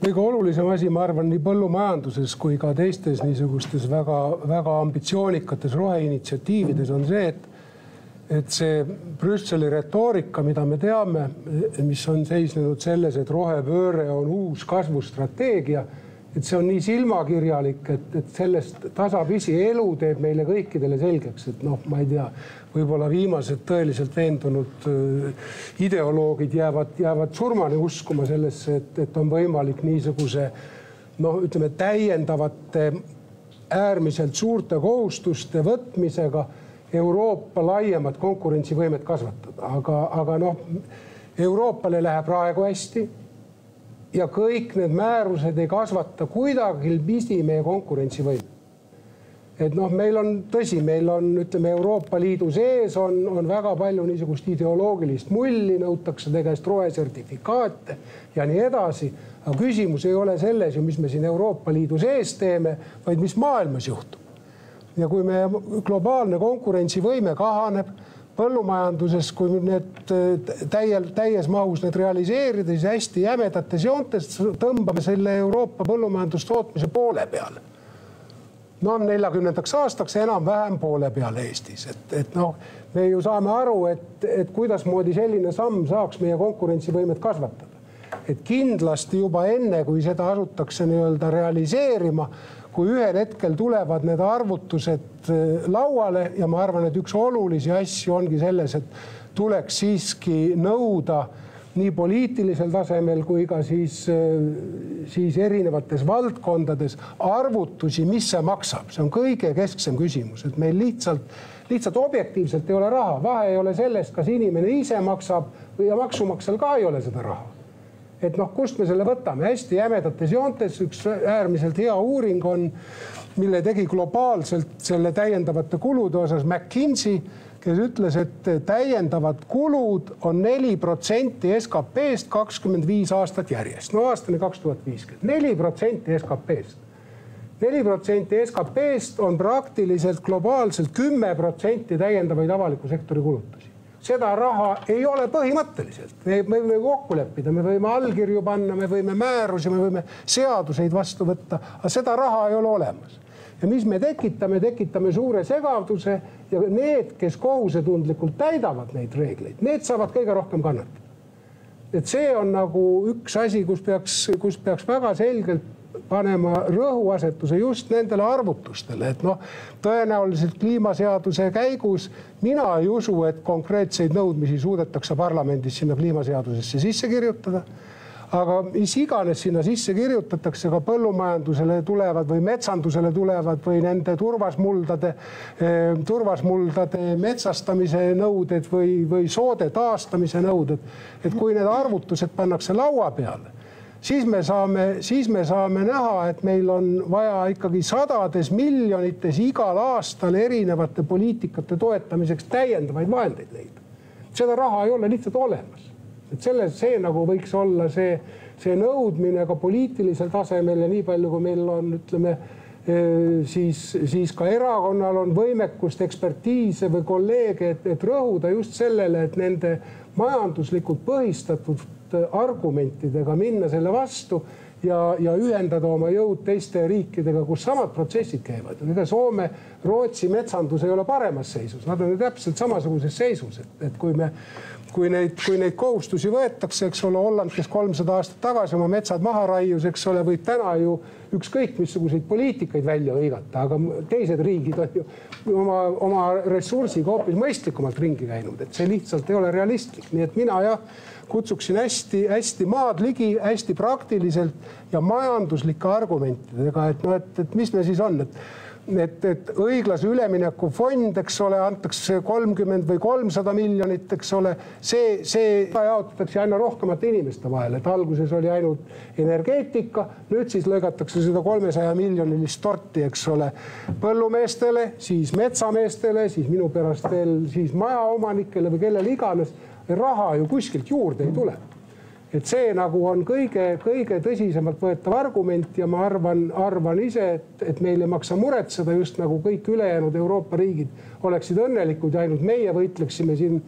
kõige olulisem asi, ma arvan, nii põllumajanduses kui ka teistes niisugustes väga-väga ambitsioonikates roheinitsiatiivides on see, et et see Brüsseli retoorika, mida me teame, mis on seisnenud selles, et rohepööre on uus kasvustrateegia et see on nii silmakirjalik, et, et sellest tasapisi elu teeb meile kõikidele selgeks, et noh, ma ei tea, võib-olla viimased tõeliselt veendunud äh, ideoloogid jäävad, jäävad surmani uskuma sellesse, et, et on võimalik niisuguse noh, ütleme täiendavate äärmiselt suurte kohustuste võtmisega Euroopa laiemat konkurentsivõimet kasvatada, aga, aga noh, Euroopale läheb praegu hästi ja kõik need määrused ei kasvata kuidagipidi meie konkurentsivõimet. Et noh, meil on tõsi, meil on, ütleme Euroopa Liidu sees on, on väga palju niisugust ideoloogilist mulli, nõutakse ta käest rohesertifikaate ja nii edasi. aga küsimus ei ole selles ju, mis me siin Euroopa Liidu sees teeme, vaid mis maailmas juhtub. ja kui meie globaalne konkurentsivõime kahaneb põllumajanduses, kui need täiel, täies mahus need realiseerida, siis hästi jämedates joontes tõmbame selle Euroopa põllumajandustootmise poole peale. No neljakümnendaks aastaks enam-vähem poole peale Eestis, et, et noh, me ju saame aru, et, et kuidasmoodi selline samm saaks meie konkurentsivõimet kasvatada. et kindlasti juba enne, kui seda asutakse nii-öelda realiseerima kui ühel hetkel tulevad need arvutused äh, lauale ja ma arvan, et üks olulisi asju ongi selles, et tuleks siiski nõuda nii poliitilisel tasemel kui ka siis, äh, siis erinevates valdkondades arvutusi, mis see maksab, see on kõige kesksem küsimus, et meil lihtsalt, lihtsalt objektiivselt ei ole raha, vahe ei ole selles, kas inimene ise maksab ja maksumaksjal ka ei ole seda raha. Et noh, kust me selle võtame, hästi jämedates joontes. Üks äärmiselt hea uuring on, mille tegi globaalselt selle täiendavate kulude osas McKinsey, kes ütles, et täiendavad kulud on neli protsenti SKP-st kakskümmend viis aastat järjest, no aastani kaks tuhat viiskümmend, neli protsenti SKP-st neli protsenti SKP-st on praktiliselt globaalselt kümme protsenti täiendavaid avaliku sektori kulutusi. Seda raha ei ole põhimõtteliselt, me, me võime kokku leppida, me võime allkirju panna, me võime määrusi, me võime seaduseid vastu võtta, aga seda raha ei ole olemas. Ja mis me tekitame, tekitame suure segaduse ja need, kes kohusetundlikult täidavad neid reegleid, need saavad kõige rohkem kannatada. et see on nagu üks asi, kus peaks, kus peaks väga selgelt panema rõhuasetuse just nendele arvutustele, et noh, tõenäoliselt kliimaseaduse käigus mina ei usu, et konkreetseid nõudmisi suudetakse parlamendis sinna kliimaseadusesse sisse kirjutada aga mis iganes sinna sisse kirjutatakse, ka põllumajandusele tulevad või metsandusele tulevad või nende turvasmuldade, eh, turvasmuldade metsastamise nõuded või, või soode taastamise nõuded. et kui need arvutused pannakse laua peale siis me saame, siis me saame näha, et meil on vaja ikkagi sadades miljonites igal aastal erinevate poliitikate toetamiseks täiendavaid vahendeid leida. seda raha ei ole lihtsalt olemas. Et selles, see nagu võiks olla see, see nõudmine ka poliitilisel tasemel ja nii palju, kui meil on, ütleme eh, siis, siis ka erakonnal on võimekust, ekspertiise või kolleege, et, et rõhuda just sellele, et nende majanduslikult põhistatud argumentidega minna selle vastu ja, ja ühendada oma jõud teiste riikidega, kus samad protsessid käivad. ega Soome, Rootsi metsandus ei ole paremas seisus, nad on ju täpselt samasuguses seisus, et, et kui me, kui neid, kui neid kohustusi võetakse, eks ole, Holland, kes kolmsada aastat tagasi oma metsad maha raius, eks ole, võib täna ju ükskõik missuguseid poliitikaid välja hõigata, aga teised riigid on ju oma, oma ressursiga hoopis mõistlikumalt ringi käinud, et see lihtsalt ei ole realistlik, nii et mina jah kutsuksin hästi-hästi maad ligi, hästi praktiliselt ja majanduslike argumentidega, et noh, et, et mis me siis on, et et, et õiglase ülemineku fond, eks ole, antakse kolmkümmend või kolmsada miljonit, eks ole. see, see jaotatakse aina rohkemate inimeste vahel, et alguses oli ainult energeetika, nüüd siis lõigatakse seda kolmesaja miljonilist torti, eks ole, põllumeestele, siis metsameestele, siis minu pärast veel siis majaomanikele või kellele iganes. raha ju kuskilt juurde ei tule et see nagu on kõige-kõige tõsisemalt võetav argument ja ma arvan, arvan ise, et, et meil ei maksa muretseda, just nagu kõik ülejäänud Euroopa riigid oleksid õnnelikud ja ainult meie võitleksime siin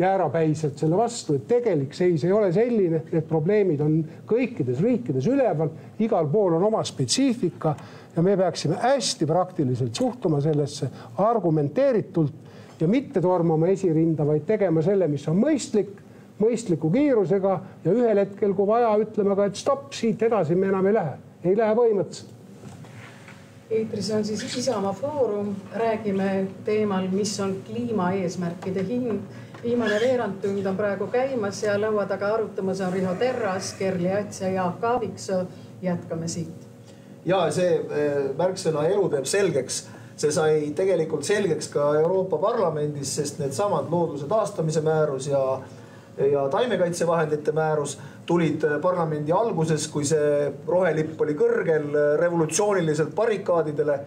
jäärapäiselt selle vastu, et tegelik seis ei ole selline, need probleemid on kõikides riikides üleval, igal pool on oma spetsiifika ja me peaksime hästi praktiliselt suhtuma sellesse argumenteeritult ja mitte tormama esirinda, vaid tegema selle, mis on mõistlik mõistliku kiirusega ja ühel hetkel, kui vaja, ütleme ka, et stopp, siit edasi me enam ei lähe, ei lähe põhimõtteliselt. eetris on siis Isamaa Foorum, räägime teemal, mis on kliimaeesmärkide hind. viimane veerandtund on praegu käimas ja laua taga arutamas on Riho Terras, Kerli Ats ja Jaak Aaviksoo. jätkame siit. ja see eh, märksõna elu teeb selgeks see sai tegelikult selgeks ka Euroopa Parlamendis, sest needsamad looduse taastamise määrus ja ja taimekaitsevahendite määrus tulid äh, parlamendi alguses, kui see rohelipp oli kõrgel äh, revolutsiooniliselt barrikaadidele.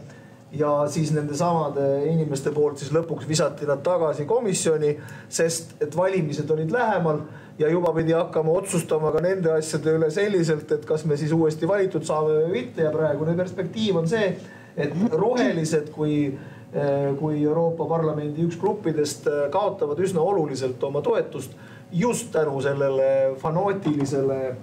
ja siis nendesamade inimeste poolt siis lõpuks visati nad tagasi komisjoni, sest et valimised olid lähemal ja juba pidi hakkama otsustama ka nende asjade üle selliselt, et kas me siis uuesti valitud saame või mitte ja praegune perspektiiv on see, et rohelised kui äh, kui Euroopa Parlamendi üks gruppidest kaotavad üsna oluliselt oma toetust just tänu sellele fanootilisele äh,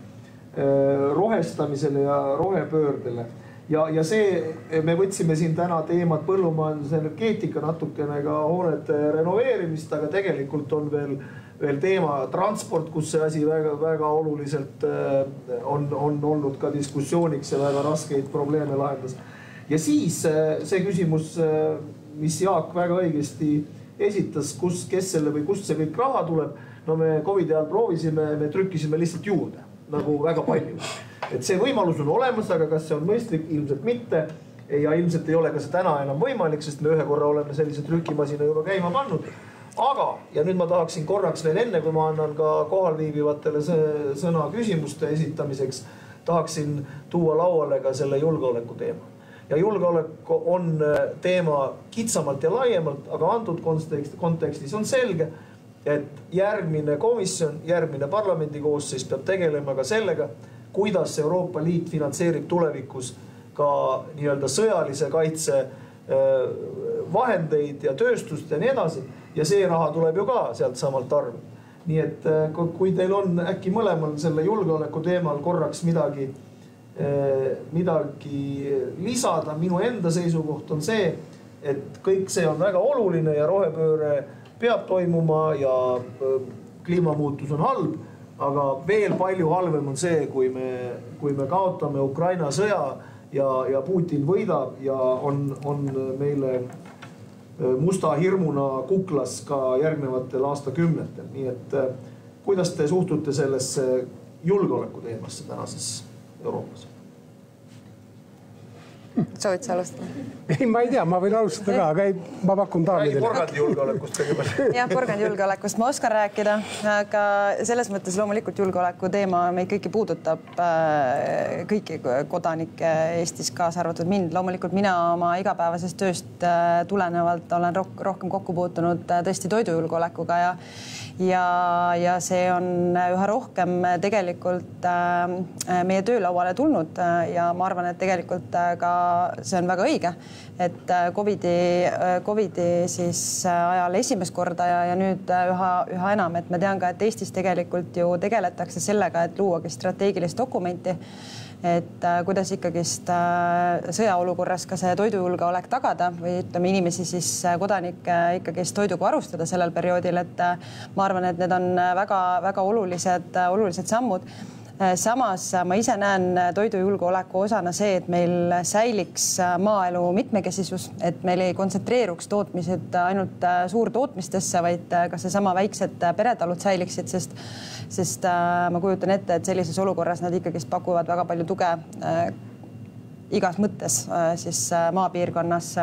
rohestamisele ja rohepöördele. ja, ja see, me võtsime siin täna teemat põllumajandus, energeetika, natukene ka hoonete renoveerimist, aga tegelikult on veel, veel teema transport, kus see asi väga-väga oluliselt äh, on, on olnud ka diskussiooniks ja väga raskeid probleeme lahendas. ja siis äh, see küsimus, mis Jaak väga õigesti esitas, kus, kes selle või kust see kõik raha tuleb no me Covidi ajal proovisime, me trükkisime lihtsalt juurde nagu väga palju. et see võimalus on olemas, aga kas see on mõistlik, ilmselt mitte. ja ilmselt ei ole ka see täna enam võimalik, sest me ühe korra oleme sellise trükimasina juba käima pannud. aga, ja nüüd ma tahaksin korraks veel enne, kui ma annan ka kohalviibivatele sõna küsimuste esitamiseks, tahaksin tuua lauale ka selle julgeoleku teema ja julgeolek on teema kitsamalt ja laiemalt, aga antud kontekst, kontekstis on selge et järgmine komisjon, järgmine parlamendi koosseis peab tegelema ka sellega, kuidas Euroopa Liit finantseerib tulevikus ka nii-öelda sõjalise kaitse äh, vahendeid ja tööstust ja nii edasi. ja see raha tuleb ju ka sealtsamalt arvelt. nii et äh, kui teil on äkki mõlemal selle julgeoleku teemal korraks midagi, äh, midagi lisada, minu enda seisukoht on see, et kõik see on väga oluline ja rohepööre peab toimuma ja äh, kliimamuutus on halb. aga veel palju halvem on see, kui me, kui me kaotame Ukraina sõja ja, ja Putin võidab ja on, on meile äh, musta hirmuna kuklas ka järgnevatel aastakümnetel, nii et äh, kuidas te suhtute sellesse julgeoleku teemasse tänases Euroopas? soovid sa alustada? ei, ma ei tea, ma võin alustada ka, aga ei, ma pakun daamidele. porgandi julgeolekust kõigepealt. jah, porgandi julgeolekust ma oskan rääkida, aga selles mõttes loomulikult julgeoleku teema meid kõiki puudutab, äh, kõiki kodanikke Eestis, kaasa arvatud mind. loomulikult mina oma igapäevasest tööst äh, tulenevalt olen rohkem kokku puutunud äh, tõesti toidujulgeolekuga ja ja, ja see on üha rohkem tegelikult meie töölauale tulnud ja ma arvan, et tegelikult ka see on väga õige, et äh, Covidi, äh, Covidi siis äh, ajal esimest korda ja, ja nüüd üha, üha enam, et ma tean ka, et Eestis tegelikult ju tegeletakse sellega, et luuagi strateegilist dokumenti et äh, kuidas ikkagist äh, sõjaolukorras ka see toidujulgeolek tagada või ütleme inimesi siis äh, kodanikke ikkagist toiduga varustada sellel perioodil, et ma arvan, et need on väga-väga olulised, olulised sammud samas äh, ma ise näen äh, toidujulgeoleku osana see, et meil säiliks maaelu mitmekesisus, et meil ei kontsentreeruks tootmised ainult suurtootmistesse, vaid ka seesama väiksed peretalud säiliksid, sest, sest ma kujutan ette, et sellises olukorras nad ikkagist pakuvad väga palju tuge igas mõttes siis maapiirkonnas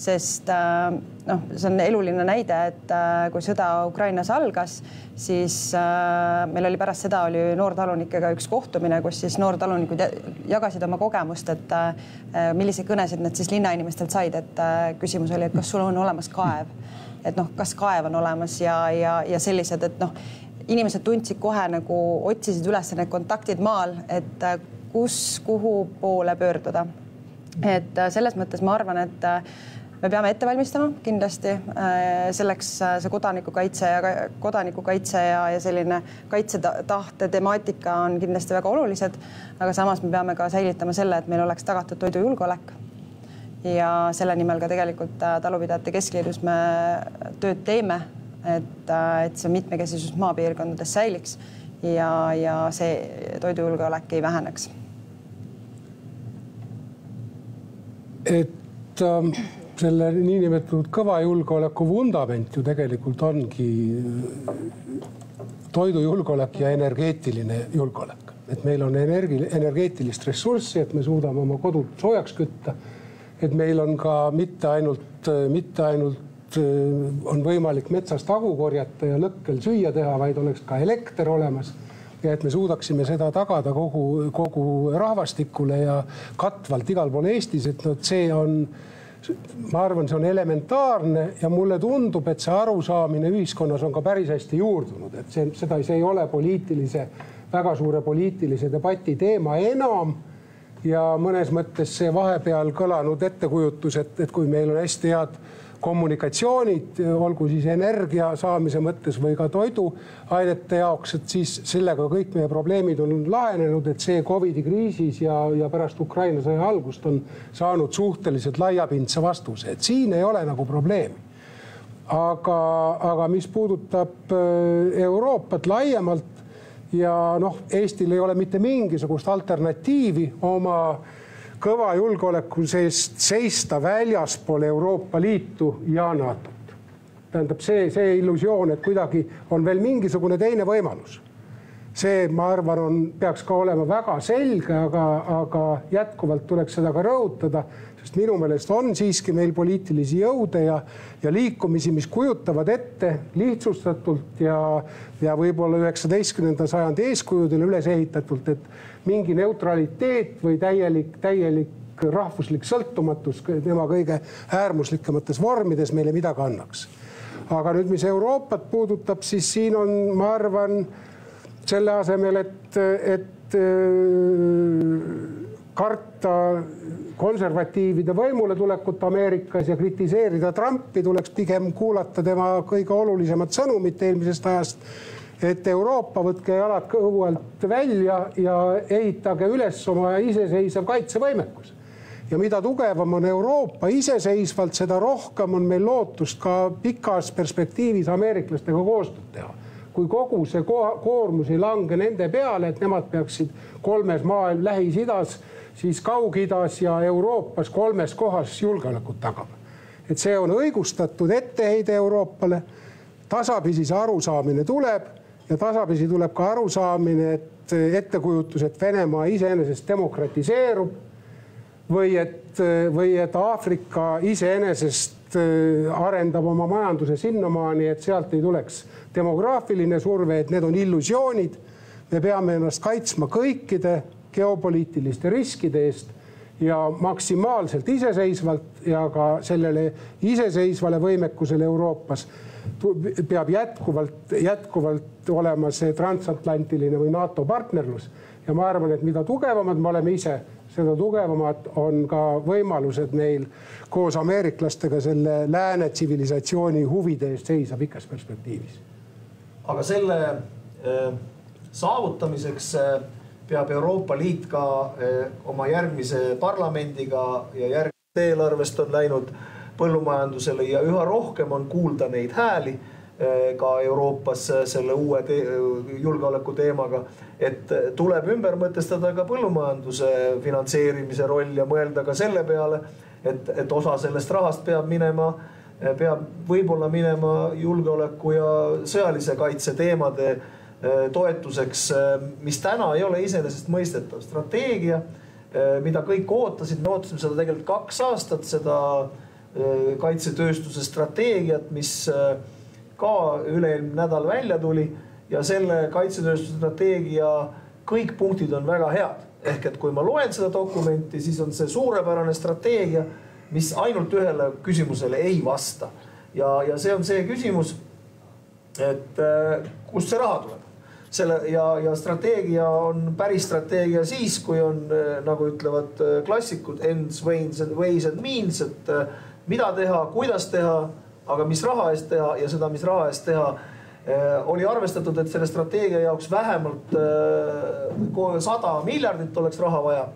sest äh, noh, see on eluline näide, et äh, kui sõda Ukrainas algas, siis äh, meil oli pärast seda oli noortalunikega üks kohtumine, kus siis noortalunikud jagasid oma kogemust, et milliseid kõnesid nad siis linnainimestelt said, et küsimus oli, et kas sul on olemas kaev, et noh, kas kaev on olemas ja, ja, ja sellised, et noh, inimesed tundsid kohe nagu otsisid üles need kontaktid maal, et kus, kuhu poole pöörduda. Et selles mõttes ma arvan, et me peame ette valmistama kindlasti äh, selleks äh, see kodanikukaitse ja kodanikukaitse ja, ja selline kaitsetahte temaatika on kindlasti väga olulised. aga samas me peame ka säilitama selle, et meil oleks tagatud toidujulgeolek. ja selle nimel ka tegelikult äh, Talupidajate Keskliidus me tööd teeme, et, et see mitmekesisus maapiirkondades säiliks ja, ja see toidujulgeolek ei väheneks. et ähm selle niinimetatud kõva julgeoleku vundament ju tegelikult ongi toidujulgeolek ja energeetiline julgeolek. et meil on energi-, energeetilist ressurssi, et me suudame oma kodud soojaks kütta. et meil on ka mitte ainult, mitte ainult on võimalik metsast hagu korjata ja lõkkel süüa teha, vaid oleks ka elekter olemas ja et me suudaksime seda tagada kogu, kogu rahvastikule ja katvalt igal pool Eestis, et noh, see on ma arvan, see on elementaarne ja mulle tundub, et see arusaamine ühiskonnas on ka päris hästi juurdunud, et see, seda, see ei ole poliitilise, väga suure poliitilise debati teema enam. ja mõnes mõttes see vahepeal kõlanud ettekujutus, et, et kui meil on hästi head kommunikatsioonid, olgu siis energia saamise mõttes või ka toiduainete jaoks, et siis sellega kõik meie probleemid on lahenenud, et see Covidi kriisis ja, ja pärast Ukraina sõja algust on saanud suhteliselt laiapindse vastuse, et siin ei ole nagu probleemi. aga, aga mis puudutab äh, Euroopat laiemalt ja noh, Eestil ei ole mitte mingisugust alternatiivi oma kõva julgeoleku seest seista väljaspool Euroopa Liitu ja NATO-t. tähendab see, see illusioon, et kuidagi on veel mingisugune teine võimalus. see, ma arvan, on, peaks ka olema väga selge, aga, aga jätkuvalt tuleks seda ka rõhutada, sest minu meelest on siiski meil poliitilisi jõude ja, ja liikumisi, mis kujutavad ette lihtsustatult ja, ja võib-olla üheksateistkümnenda sajandi eeskujudele üles ehitatult, et mingi neutraliteet või täielik, täielik rahvuslik sõltumatus tema kõige äärmuslikumates vormides meile midagi annaks. aga nüüd, mis Euroopat puudutab, siis siin on, ma arvan, selle asemel, et, et karta konservatiivide võimuletulekut Ameerikas ja kritiseerida Trumpi, tuleks pigem kuulata tema kõige olulisemat sõnumit eelmisest ajast. et Euroopa, võtke jalad kõhu alt välja ja ehitage üles oma iseseisev kaitsevõimekus. ja mida tugevam on Euroopa iseseisvalt, seda rohkem on meil lootust ka pikas perspektiivis ameeriklastega koostööd teha kui kogu see koormus ei lange nende peale, et nemad peaksid kolmes maailm Lähis-Idas siis Kaug-Idas ja Euroopas kolmes kohas julgeolekut tagama. et see on õigustatud etteheide Euroopale. tasapisi see arusaamine tuleb ja tasapisi tuleb ka arusaamine, et ettekujutus, et Venemaa iseenesest demokratiseerub või et, või et Aafrika iseenesest äh, arendab oma majanduse sinnamaani, et sealt ei tuleks demograafiline surve, et need on illusioonid. me peame ennast kaitsma kõikide geopoliitiliste riskide eest ja maksimaalselt iseseisvalt ja ka sellele iseseisvale võimekusele Euroopas peab jätkuvalt, jätkuvalt olema see transatlantiline või NATO partnerlus. ja ma arvan, et mida tugevamad me oleme ise, seda tugevamad on ka võimalused meil koos ameeriklastega selle lääne tsivilisatsiooni huvide eest seisa pikas perspektiivis. aga selle äh, saavutamiseks äh, peab Euroopa Liit ka eh, oma järgmise parlamendiga ja järgmisest eelarvest on läinud põllumajandusele ja üha rohkem on kuulda neid hääli eh, ka Euroopas selle uue te julgeoleku teemaga. et tuleb ümber mõtestada ka põllumajanduse finantseerimise roll ja mõelda ka selle peale, et, et osa sellest rahast peab minema, peab võib-olla minema julgeoleku ja sõjalise kaitse teemade toetuseks, äh, mis täna ei ole iseenesestmõistetav strateegia mida kõik ootasid, me ootasime seda tegelikult kaks aastat, seda kaitsetööstuse strateegiat, mis ka üle-eelmine nädal välja tuli ja selle kaitsetööstuse strateegia kõik punktid on väga head. ehk et kui ma loen seda dokumenti, siis on see suurepärane strateegia, mis ainult ühele küsimusele ei vasta. ja, ja see on see küsimus, et kust see raha tuleb selle ja, ja strateegia on päris strateegia siis, kui on nagu ütlevad klassikud ends, ways and ways and means, et mida teha, kuidas teha, aga mis raha eest teha ja seda, mis raha eest teha oli arvestatud, et selle strateegia jaoks vähemalt sada miljardit oleks raha vaja.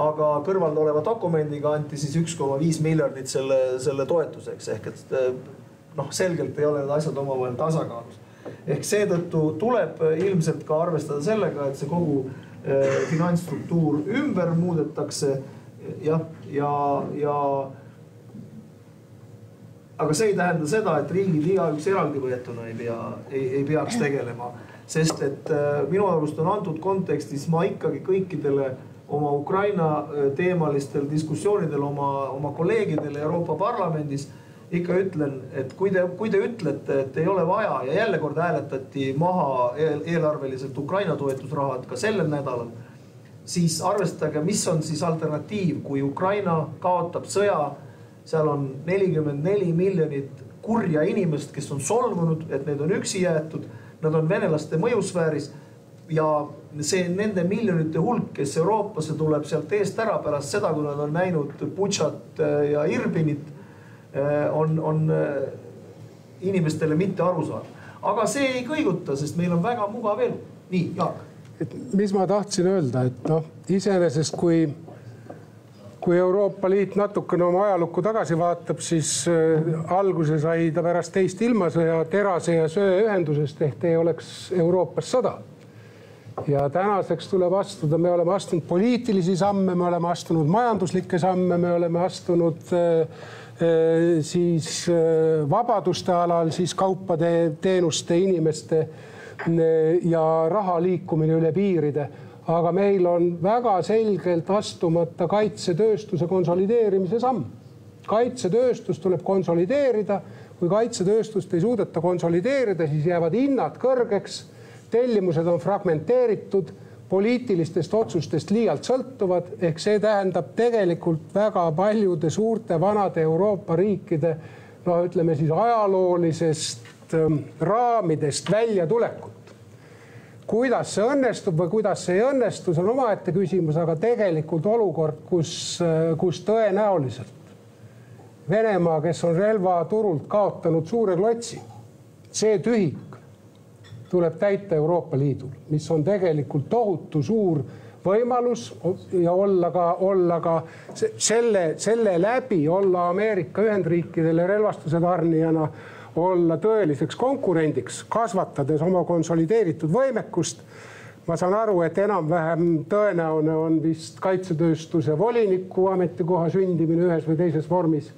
aga kõrval oleva dokumendiga anti siis üks koma viis miljardit selle, selle toetuseks ehk et noh, selgelt ei ole need asjad omavahel tasakaalus ehk seetõttu tuleb ilmselt ka arvestada sellega, et see kogu eh, finantsstruktuur ümber muudetakse. jah, ja, ja, aga see ei tähenda seda, et riigid igaüks eraldivõetuna ei pea, ei, ei peaks tegelema. sest et eh, minu arust on antud kontekstis ma ikkagi kõikidele oma Ukraina teemalistel diskussioonidel oma, oma kolleegidele Euroopa Parlamendis ikka ütlen, et kui te, kui te ütlete, et ei ole vaja ja jälle kord hääletati maha eelarveliselt Ukraina toetusrahad ka sellel nädalal. siis arvestage, mis on siis alternatiiv, kui Ukraina kaotab sõja. seal on nelikümmend neli miljonit kurja inimest, kes on solvunud, et need on üksi jäetud. Nad on venelaste mõjusfääris ja see nende miljonite hulk, kes Euroopasse tuleb sealt eest ära pärast seda, kui nad on näinud Butšat ja Irbinit Äh, on, on äh, inimestele mitte arusaadav. aga see ei kõiguta, sest meil on väga mugav elu. nii, Jaak. et mis ma tahtsin öelda, et noh, iseenesest kui, kui Euroopa Liit natukene oma ajalukku tagasi vaatab, siis äh, alguse sai ta pärast teist ilmasõja terase ja söeühendusest ehk ei oleks Euroopas sõda ja tänaseks tuleb astuda, me oleme astunud poliitilisi samme, me oleme astunud majanduslikke samme, me oleme astunud äh, Äh, siis äh, vabaduste alal siis kaupade, teenuste, inimeste ja raha liikumine üle piiride. aga meil on väga selgelt astumata kaitsetööstuse konsolideerimise samm. kaitsetööstus tuleb konsolideerida, kui kaitsetööstust ei suudeta konsolideerida, siis jäävad hinnad kõrgeks. Tellimused on fragmenteeritud poliitilistest otsustest liialt sõltuvad, ehk see tähendab tegelikult väga paljude suurte vanade Euroopa riikide no ütleme siis ajaloolisest ähm, raamidest väljatulekut. kuidas see õnnestub või kuidas see ei õnnestu, see on omaette küsimus, aga tegelikult olukord, kus, äh, kus tõenäoliselt Venemaa, kes on relvaturult kaotanud suure klotsi, see tühik tuleb täita Euroopa Liidul, mis on tegelikult tohutu suur võimalus ja olla ka, olla ka selle, selle läbi olla Ameerika Ühendriikidele relvastuse tarnijana, olla tõeliseks konkurendiks, kasvatades oma konsolideeritud võimekust. ma saan aru, et enam-vähem tõenäoline on vist kaitsetööstuse voliniku ametikoha sündimine ühes või teises vormis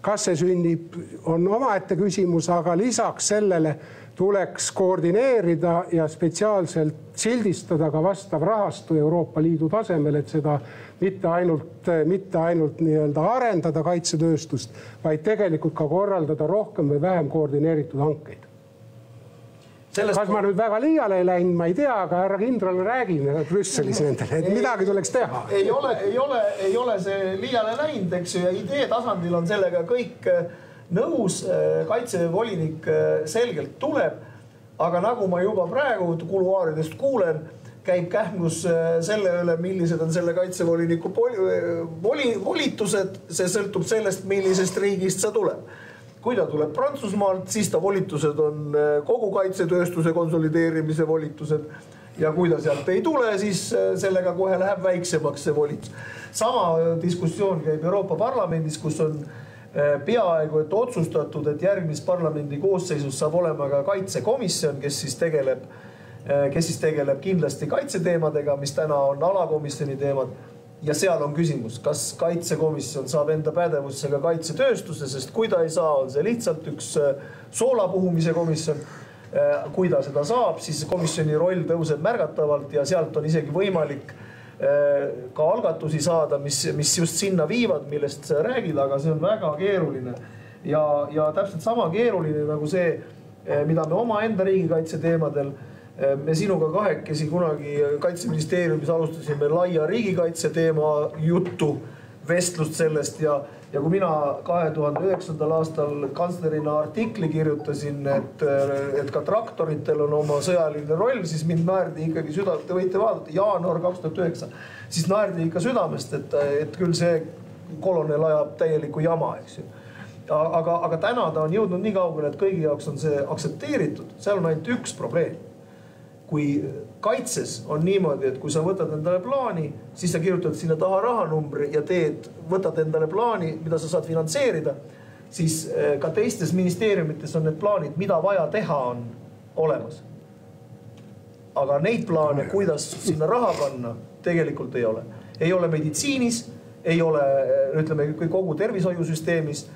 kas see sünnib, on omaette küsimus, aga lisaks sellele tuleks koordineerida ja spetsiaalselt sildistada ka vastav rahastu Euroopa Liidu tasemel, et seda mitte ainult, mitte ainult nii-öelda arendada kaitsetööstust, vaid tegelikult ka korraldada rohkem või vähem koordineeritud hankeid Sellest... kas ma nüüd väga liiale ei läinud, ma ei tea, aga härra kindral, räägin Brüsselis nendele, et midagi tuleks teha. ei ole, ei ole, ei ole see liiale läinud, eks ju, ja idee tasandil on sellega kõik äh, nõus. Äh, kaitsevolinik äh, selgelt tuleb. aga nagu ma juba praegu kuluaaridest kuulen, käib kähmlus selle üle, millised on selle kaitsevoliniku voli, volitused, see sõltub sellest, millisest riigist see tuleb kui ta tuleb Prantsusmaalt, siis ta volitused on äh, kogu kaitsetööstuse konsolideerimise volitused. ja kui ta sealt ei tule, siis äh, sellega kohe läheb väiksemaks see volitus. sama äh, diskussioon käib Euroopa Parlamendis, kus on peaaegu et otsustatud, et järgmises parlamendi koosseisus saab olema ka kaitsekomisjon, kes siis tegeleb, kes siis tegeleb kindlasti kaitseteemadega, mis täna on alakomisjoni teemad ja seal on küsimus, kas kaitsekomisjon saab enda pädevusse ka kaitsetööstuse, sest kui ta ei saa, on see lihtsalt üks äh, soola puhumise komisjon. Äh, kui ta seda saab, siis komisjoni roll tõuseb märgatavalt ja sealt on isegi võimalik ka algatusi saada, mis, mis just sinna viivad, millest sa räägid, aga see on väga keeruline. ja, ja täpselt sama keeruline nagu see, mida me omaenda riigikaitse teemadel me sinuga kahekesi kunagi kaitseministeeriumis alustasime laia riigikaitse teema juttu, vestlust sellest ja, ja kui mina kahe tuhande üheksandal aastal kantslerina artikli kirjutasin, et, et ka traktoritel on oma sõjaline roll, siis mind naerdi ikkagi süda, te võite vaadata, jaanuar kaks tuhat üheksa, siis naerdi ikka südamest, et, et küll see kolonel ajab täielikku jama, eks ju. Aga, aga täna ta on jõudnud nii kaugele, et kõigi jaoks on see aktsepteeritud, seal on ainult üks probleem kui kaitses on niimoodi, et kui sa võtad endale plaani, siis sa kirjutad sinna taha rahanumbri ja teed, võtad endale plaani, mida sa saad finantseerida. siis eh, ka teistes ministeeriumites on need plaanid, mida vaja teha, on olemas. aga neid plaane, kuidas sinna raha panna, tegelikult ei ole. ei ole meditsiinis, ei ole, ütleme kogu tervishoiusüsteemis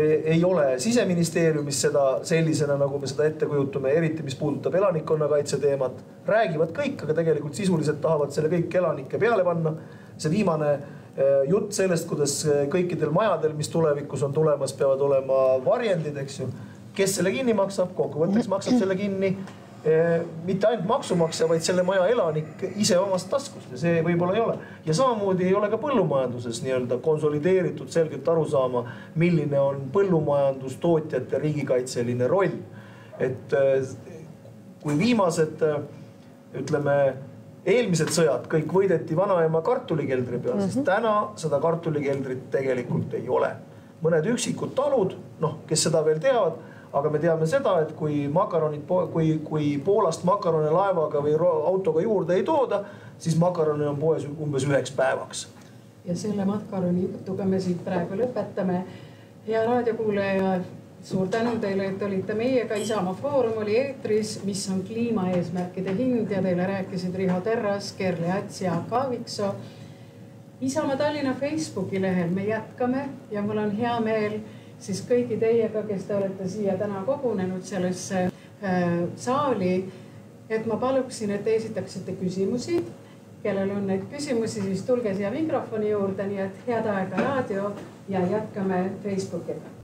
ei ole siseministeeriumis seda sellisena, nagu me seda ette kujutame, eriti mis puudutab elanikkonnakaitse teemat. räägivad kõik, aga tegelikult sisuliselt tahavad selle kõik elanike peale panna. see viimane eh, jutt sellest, kuidas eh, kõikidel majadel, mis tulevikus on tulemas, peavad olema varjendid, eks ju. kes selle kinni maksab, kokkuvõtteks maksab selle kinni mitte ainult maksumaksja, vaid selle maja elanik ise omast taskust ja see võib-olla ei ole. ja samamoodi ei ole ka põllumajanduses nii-öelda konsolideeritud selgelt aru saama, milline on põllumajandustootjate riigikaitseline roll. et eh, kui viimased eh, ütleme, eelmised sõjad kõik võideti vanaema kartulikeldri peal mm, -hmm. siis mhm. täna seda kartulikeldrit tegelikult ei ole. mõned üksikud talud, noh, kes seda veel teavad aga me teame seda, et kui makaronid, kui, kui Poolast makarone laevaga või autoga juurde ei tooda, siis makarone on poes umbes üheks päevaks. ja selle makaroni jutuga me siit praegu lõpetame. hea raadiokuulaja, suur tänu teile, et olite meiega, Isamaa Foorum oli eetris, mis on kliimaeesmärkide hind ja teile rääkisid Riho Terras, Kerli Ats ja Jaak Aaviksoo. Isamaa Tallinna Facebooki lehel me jätkame ja mul on hea meel siis kõigi teiega, kes te olete siia täna kogunenud sellesse äh, saali, et ma paluksin, et te esitaksite küsimusi. kellel on neid küsimusi, siis tulge siia mikrofoni juurde, nii et head aega raadio ja jätkame Facebookiga